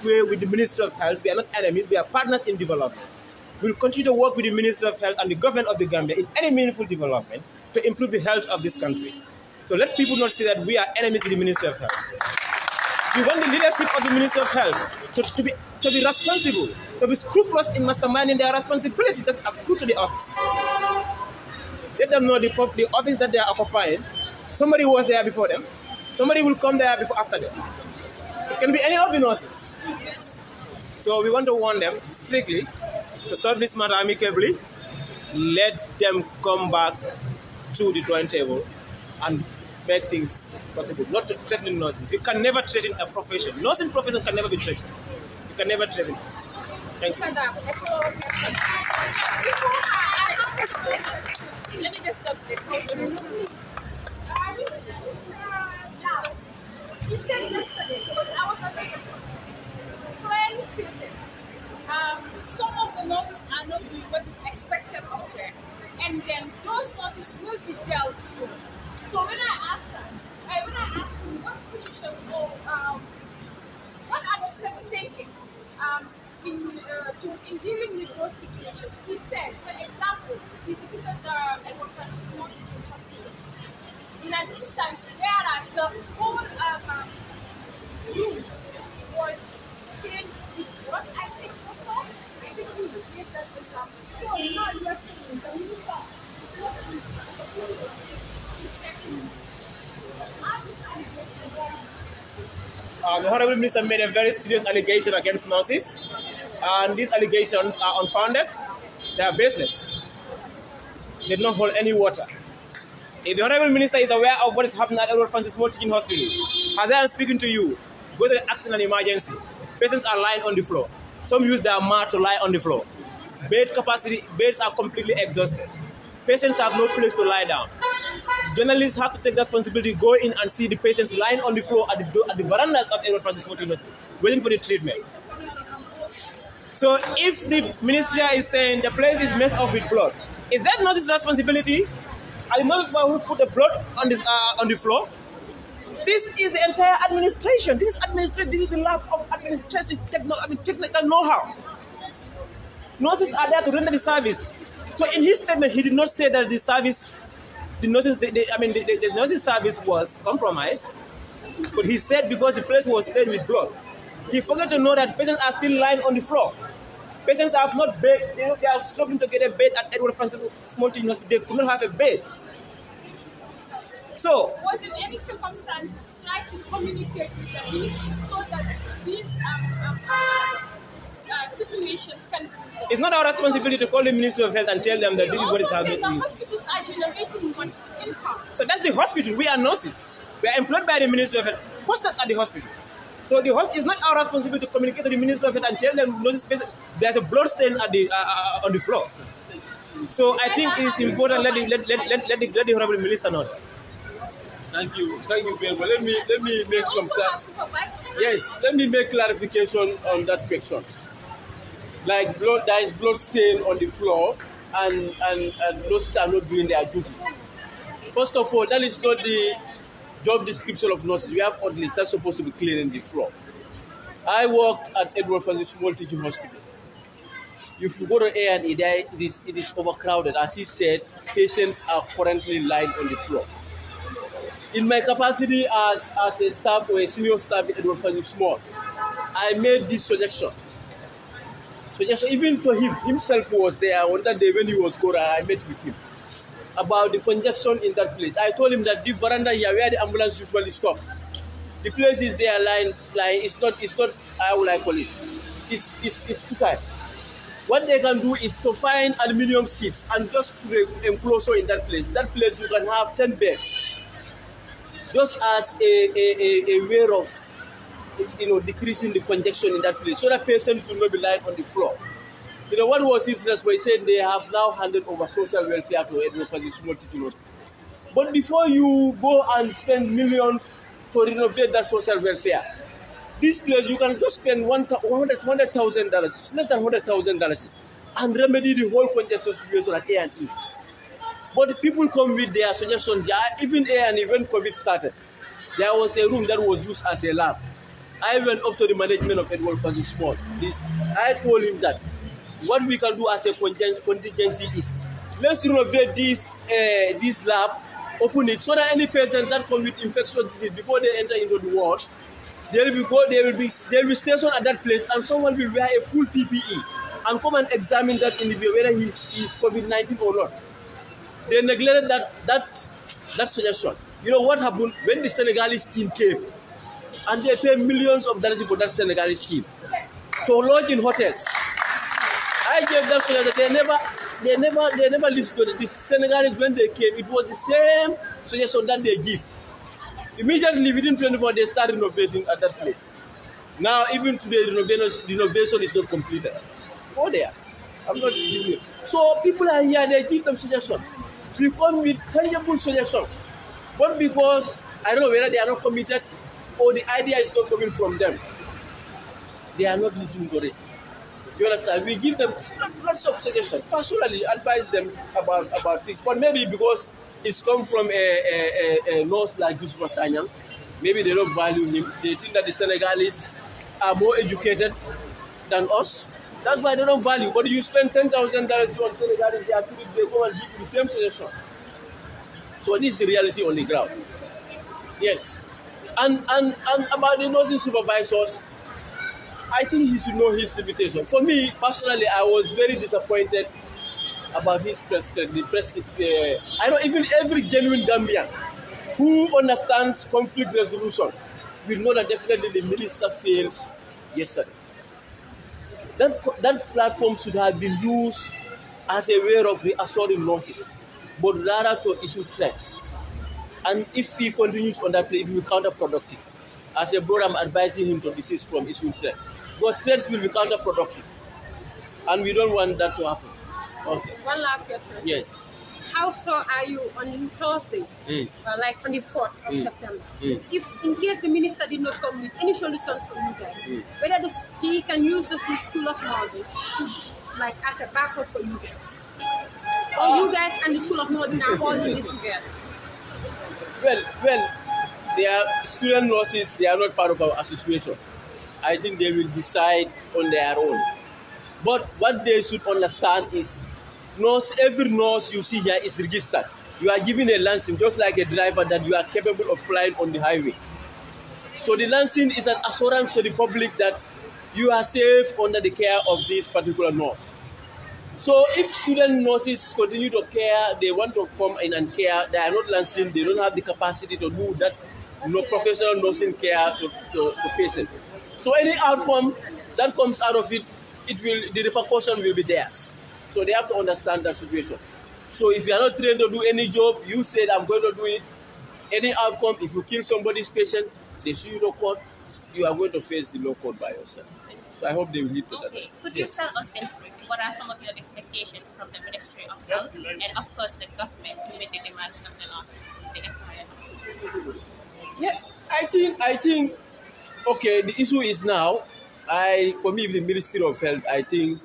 [SPEAKER 4] way with the Minister of Health. We are not enemies, we are partners in development. We will continue to work with the Minister of Health and the government of the Gambia in any meaningful development to improve the health of this country. So let people not say that we are enemies with the Minister of Health. We want the leadership of the Minister of Health to, to, be, to be responsible, to be scrupulous in masterminding their responsibilities that accrue to the office. Let them know the, the office that they are occupying. Somebody was there before them. Somebody will come there before after them. It can be any of the nurses. So we want to warn them strictly to solve this matter amicably. Let them come back to the drawing table and make things possible. Not to threaten nurses. You can never threaten a profession. Nursing profession can never be threatened. You can never threaten this. Thank you.
[SPEAKER 3] Let me just stop um, some of the nurses are not doing what is expected of them, and then those nurses will be dealt. So when I asked her, I, when I asked him what position or um, what are the thinking um, in, uh, to, in dealing with those situations, he said, for example, he visited the Edward Francis Morton Hospital in an instance whereas the whole um, room was filled with what I think also, I think we gave that example. So now you are saying the minister what is
[SPEAKER 4] Uh, the Honorable Minister made a very serious allegation against nurses, and these allegations are unfounded. They are baseless. They do not hold any water. If the Honorable Minister is aware of what is happening at Edward Francis Small Teaching Hospital, as I am speaking to you, go to the accident and emergency. Patients are lying on the floor. Some use their mat to lie on the floor. Bed capacity, beds are completely exhausted. Patients have no place to lie down. Journalists have to take responsibility, go in and see the patients lying on the floor at the, at the verandas of Edward Francis Teaching Hospital, waiting for the treatment. So if the ministry is saying the place is messed up with blood, is that not his responsibility? Are the one who put the blood on this uh, on the floor? This is the entire administration. This is administration. This is the lack of administrative technical know-how. Nurses are there to render the service. So in his statement, he did not say that the service, the nurses, the, the, I mean, the, the, nursing service was compromised. But he said because the place was stained with blood. He forgot to know that patients are still lying on the floor. Patients have not bed. They, they are struggling to get a bed at Edward Francis Small Hospital. They could not have a bed. So
[SPEAKER 3] was in any circumstance try to communicate with the ministry so that these um, um, uh, situations can
[SPEAKER 4] it's not our responsibility to call the Ministry of Health and tell them that this is what is happening.
[SPEAKER 3] said The hospitals are generating money, income.
[SPEAKER 4] So that's the hospital. We are nurses. We are employed by the Ministry of Health, posted at the hospital. So the hospital is not our responsibility to communicate to the Ministry of Health and tell them nurses, there's a blood stain at the, uh, uh, on the floor. So I think it is important let the, let, let, let, let, the, let the Honorable Minister know that.
[SPEAKER 1] Thank you. Thank you very much. Let me let me make some
[SPEAKER 3] Also
[SPEAKER 1] cla-
[SPEAKER 3] have supervised
[SPEAKER 1] yes. Let me make clarification on that question. Like blood, there is blood stain on the floor, and and, and nurses are not doing their duty. First of all, that is not the job description of nurses. We have orderlies that's supposed to be cleaning the floor. I worked at Edward Francis Small Teaching Hospital. If you go to A and it is it is overcrowded. As he said, patients are currently lying on the floor. In my capacity as, as a staff or a senior staff at Edward Francis Small, I made this suggestion. Suggestion even to him, himself was there on that day when he was going, I met with him about the congestion in that place. I told him that the veranda here where the ambulance usually stop, the place is there lying. It's not, it's not, how will I call it? It's, it's, it's futile. What they can do is to find aluminium seats and just put an enclosure in that place. That place you can have 10 beds. Just as a, a, a, a way of you know decreasing the congestion in that place so that patients will not be lying on the floor. You know, what was his response? He said they have now handed over social welfare to Edward Francis Small teaching hospital. But before you go and spend millions to renovate that social welfare, This place you can just spend one hundred thousand dollars, less than hundred thousand dollars, and remedy the whole congestion situation at A and E. But people come with their suggestions. Even A and E when COVID started, there was a room that was used as a lab. I went up to the management of Edward Francis Small. I told him that what we can do as a contingency is let's renovate this uh, this lab, open it so that any patient that come with infectious disease before they enter into the ward, they will be go, they will be they will stationed at that place and someone will wear a full PPE and come and examine that individual whether he's, he's COVID-19 or not. They neglected that that that suggestion. You know what happened when the Senegalese team came and they pay millions of dollars for that Senegalese team to lodge in hotels. I gave that suggestion. They never, they never, they never listened it. The Senegalese when they came, it was the same suggestion that they give. Immediately within 24, they start renovating at that place. Now, even today, the renovation, is not completed. Oh, Go there. I'm not giving you. So people are here, they give them suggestions. We come with tangible suggestions. But because I don't know whether they are not committed or the idea is not coming from them, they are not listening to it. You understand? We give them lots of suggestions. Personally, advise them about about things. But maybe because it's come from a, a, a, a nurse like Yusuf Sanyang, maybe they don't value him. They think that the Senegalese are more educated than us. That's why they don't value. But you spend ten thousand dollars on Senegalese, they are they come and give you the same suggestion. So this is the reality on the ground. Yes. And and, and about the nursing supervisors, I think he should know his limitation. For me, personally, I was very disappointed about his president. The president, uh, I know even every genuine Gambian who understands conflict resolution will know that definitely the minister fails yesterday. That, that platform should have been used as a way of reassuring nurses, but rather to issue threats. And if he continues on that, it will be counterproductive. As a brother, I'm advising him to desist from issuing threats. But threats will be counterproductive. And we don't want that to happen. Okay.
[SPEAKER 3] One last question.
[SPEAKER 1] Yes.
[SPEAKER 3] How so are you on Thursday,
[SPEAKER 1] Mm.
[SPEAKER 3] uh, like on the 4th of
[SPEAKER 1] Mm.
[SPEAKER 3] September?
[SPEAKER 1] Mm.
[SPEAKER 3] If in case the minister did not come with any solutions for you guys,
[SPEAKER 1] Mm.
[SPEAKER 3] whether the, he can use the school of housing like as a backup for you guys, or you guys and the school of housing are holding this together.
[SPEAKER 1] Well, well, they are student nurses. They are not part of our association. I think they will decide on their own. But what they should understand is, nurse, every nurse you see here is registered. You are given a license, just like a driver, that you are capable of flying on the highway. So the license is an assurance to the public that you are safe under the care of this particular nurse. So if student nurses continue to care, they want to come in and care, they are not licensed, they don't have the capacity to do that know, professional nursing care to, to, to patients. So any outcome that comes out of it, it will the repercussion will be theirs. So they have to understand that situation. So if you are not trained to do any job, you said I'm going to do it. Any outcome, if you kill somebody's patient, they sue you to court, you are going to face the law court by yourself. So I hope they will lead to that.
[SPEAKER 6] Okay, could you tell us in what are some of your expectations from the Ministry of Health and, of course, the government to meet the demands of the law.
[SPEAKER 1] Yeah, I think I think okay. The issue is now. I for me the Ministry of Health. I think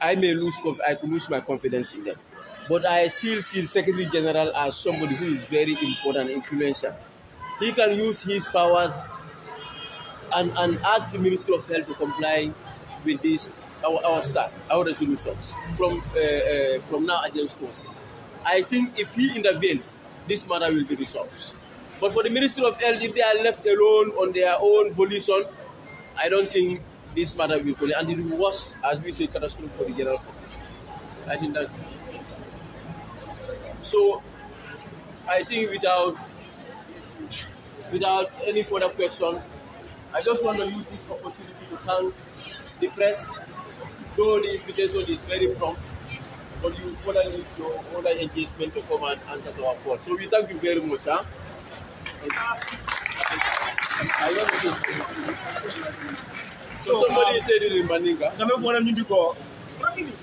[SPEAKER 1] I may lose. I could lose my confidence in them, but I still see the Secretary General as somebody who is very important, influential. He can use his powers and and ask the Ministry of Health to comply with this our our start our resolutions from uh, uh, from now against Thursday. I think if he intervenes, this matter will be resolved. But for the Ministry of Health, if they are left alone on their own volition, I don't think this matter will go. And it will be worse, as we say, catastrophe for the general public. I think that's. So, I think without without any further questions, I just want to use this opportunity to thank the press. Though the invitation is very prompt, but you further need your other engagement to come and answer to our call. So we thank you very much. Huh? To So somebody said it in Maninga.
[SPEAKER 4] kame fona ñindi ko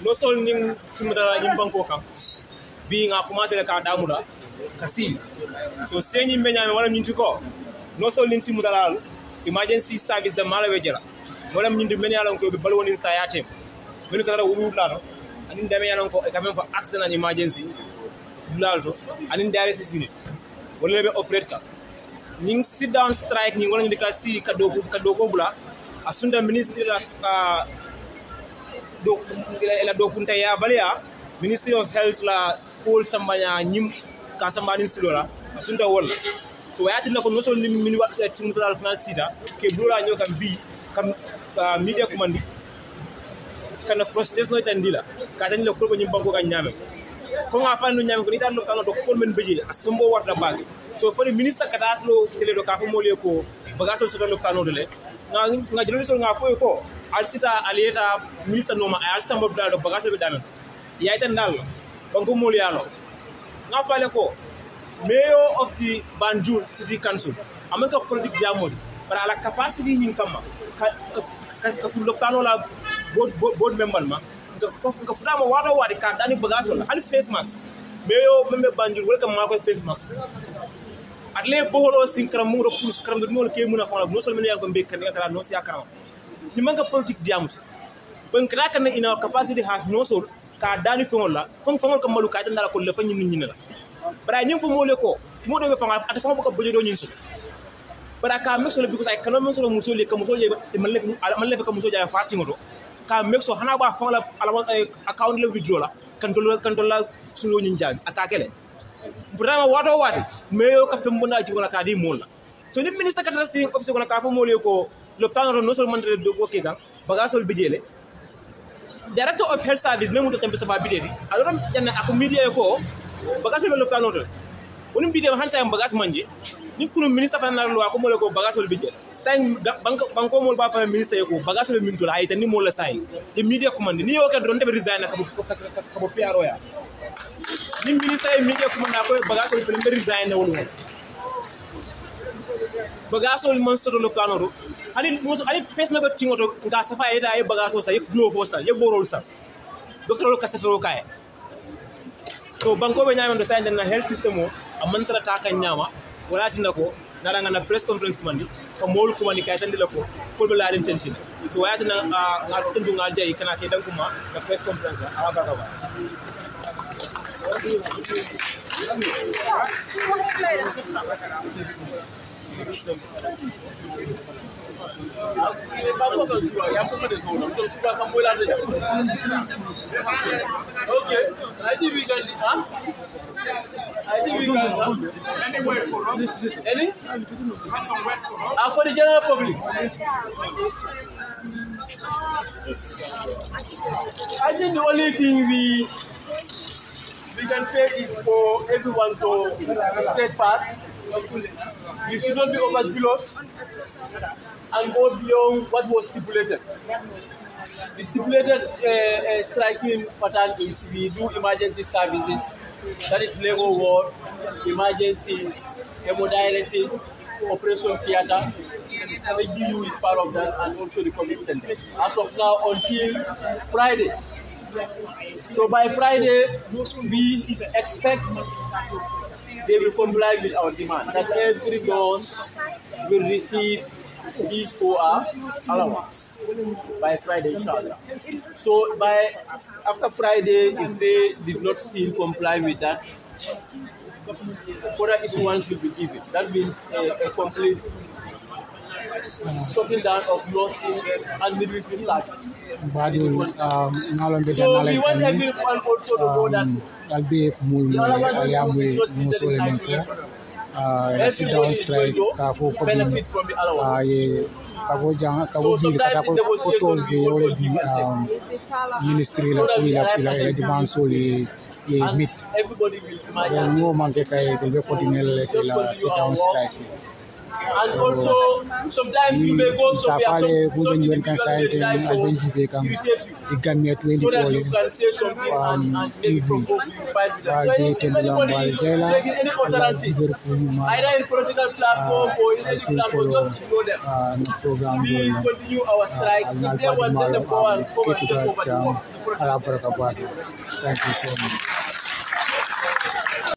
[SPEAKER 4] no sol ning timutala ñim banko kam bi nga commencé le ka damula ka si so señi meñame wala ñinti ko no sol ning timutala emergency service da mala wejera wala min men yalan ko be balwonin sayatem వెనుకల ఊరుకుంటున్నారు అని damage అయినా అనుకో కమేం for accident and emergency దులాలతో అని dialysis unit ఒలేబే operate కా నింగ్ సిట్ డౌన్ స్ట్రైక్ నింగ్ వన నిక సి ka dogo ka dogo bula asunda ministry la ka do la do kunta ya balia ministry of health la call sambanya nyim ka sambani silola asunda wala so wayati na ko noso ni min wa timu dal final sita ke bula nyoka bi kam media command kana frostes no tandila ka tan le ko nyim banko kan nyame ko nga fannu nyame ko ni dan no kano to ko men beji asumbo warta bagi so fori ministre kata aslo tele do ka ko mole ko bagaso so lo kano de le nga nga jelo so nga foy ko alsita alieta ministre noma ay al sita mo do bagaso be damen ya tan dal banko mole yalo nga fale ko mayor of the banjul city council amaka politique jamodi bara la capacity nyin kama ka ka ka fulo kano la board board, board member ma. Nka fura ma wada wadi ka dani bagaso la. Hal face mask. Meyo membe banjur wala kam mako face mask. Atle boholo sin karam mu ro plus karam do no ke muna fa no sol men yago be kan ngata no siya karam ni manga politique diamut ben kala kan ina capacity has no sol ka dani fengol la. Fon fengol kam malu ka tan dala ko le fanyi nit la. Bara ñim fu mo le ko mo do be fangal ata fon ko bojo do ñin sol bara ka mesolo bi ko say kanom mesolo musoli kam musoli man le man le kam musoli ja fati ngodo. Ka make so hana ba fanga la ala account le withdraw la kan to kan to la sulo ñin jami aka kele vraiment wato wati mais yo ka fem bona ci wala ka di mola so ni ministre kata si office ko ka fa mole ko le plan no seulement de do ko ke kan baga sol bijele director of health service même to tembe sa bidedi alors janna ako media ko bagas le lo no to woni bijele han say bagas manje ni kunu ministre fa na lo ko mo ko bagas be sain banko mol ba fa ministre ko bagage be min dola ay tan ni mol la sain immediate commande ni yo ka don be resign ka ko PRO ya. Ni ministre immediate commande ko bagage ko be resign wol wol bagage ol man soto lo kanoro ali moto ali pes na ko tingoto nga safa eta ay bagage sa yep do fo sa yeb borol sa. Docteur lo ka safero kay so banko be nyaamendo sain na health system o amantara ta kan nyaama wala tinako naranga na press conference commande ko mol kumandi kay tan dila ko ko be laaren tentin so wayata na ngal tundu ngal jay kana ke dan kuma na press conference ala ba ba
[SPEAKER 1] Okay? I think we can. Huh?
[SPEAKER 5] Any for us?
[SPEAKER 1] Any?
[SPEAKER 5] Have some for us?
[SPEAKER 1] Uh, for the general public. I think the only thing we we can say is for everyone to stay fast. We should not be overzealous and go beyond what was stipulated. The stipulated uh, uh, striking pattern is we do emergency services, that is labor ward, emergency, hemodialysis, operation theater. The DU is part of that and also the COVID center. As of now, until Friday. So by Friday, we expect they will comply with our demand that every dose will receive his OR allowance by Friday, inshallah. So by after Friday, if they did not still comply with that, further issuance will be given. That means a, a complete shutting down of nursing and midwifery service.
[SPEAKER 7] Badul um,
[SPEAKER 1] So we want
[SPEAKER 7] tani
[SPEAKER 1] everyone also to know that
[SPEAKER 7] um, albe mul
[SPEAKER 1] ones
[SPEAKER 7] aliamwe
[SPEAKER 1] is not
[SPEAKER 7] musole
[SPEAKER 1] treated in
[SPEAKER 7] men fo
[SPEAKER 1] isolation.
[SPEAKER 7] uh, sit down
[SPEAKER 1] Everybody is
[SPEAKER 7] strike
[SPEAKER 1] going
[SPEAKER 7] ska fo
[SPEAKER 1] to
[SPEAKER 7] ko
[SPEAKER 1] benefit from the
[SPEAKER 7] uh,
[SPEAKER 1] allowance.
[SPEAKER 7] ye kabo jang kabo
[SPEAKER 1] So
[SPEAKER 7] bil kata
[SPEAKER 1] sometimes
[SPEAKER 7] ko
[SPEAKER 1] in negotiation,
[SPEAKER 7] photos
[SPEAKER 1] we
[SPEAKER 7] ye
[SPEAKER 1] also
[SPEAKER 7] already
[SPEAKER 1] give and take.
[SPEAKER 7] um, ministry la ko ila ila ila demand so ye ye
[SPEAKER 1] And
[SPEAKER 7] meet
[SPEAKER 1] everybody will
[SPEAKER 7] well
[SPEAKER 1] imagine.
[SPEAKER 7] no man ke kay te be continue le ke la sit down strike
[SPEAKER 1] And also, sometimes you may go somewhere, some, some
[SPEAKER 7] ben yon kan
[SPEAKER 1] individuals
[SPEAKER 7] sa
[SPEAKER 1] may
[SPEAKER 7] ite
[SPEAKER 1] try
[SPEAKER 7] alben
[SPEAKER 1] to
[SPEAKER 7] jibe kam
[SPEAKER 1] irritate you.
[SPEAKER 7] igamia
[SPEAKER 1] so that
[SPEAKER 7] 24
[SPEAKER 1] you
[SPEAKER 7] le
[SPEAKER 1] can say something
[SPEAKER 7] um,
[SPEAKER 1] and, and maybe provoke you fight with them. So
[SPEAKER 7] ken
[SPEAKER 1] anybody is
[SPEAKER 7] zela
[SPEAKER 1] taking any utterances,
[SPEAKER 7] jiber fu ma
[SPEAKER 1] either in political platform or in any platform, just ignore them.
[SPEAKER 7] uh,
[SPEAKER 1] We
[SPEAKER 7] going
[SPEAKER 1] continue our strike. If they want, let them go and come and take over the
[SPEAKER 7] um,
[SPEAKER 1] work. the protest.
[SPEAKER 7] ala baraka badu. Thank you so much.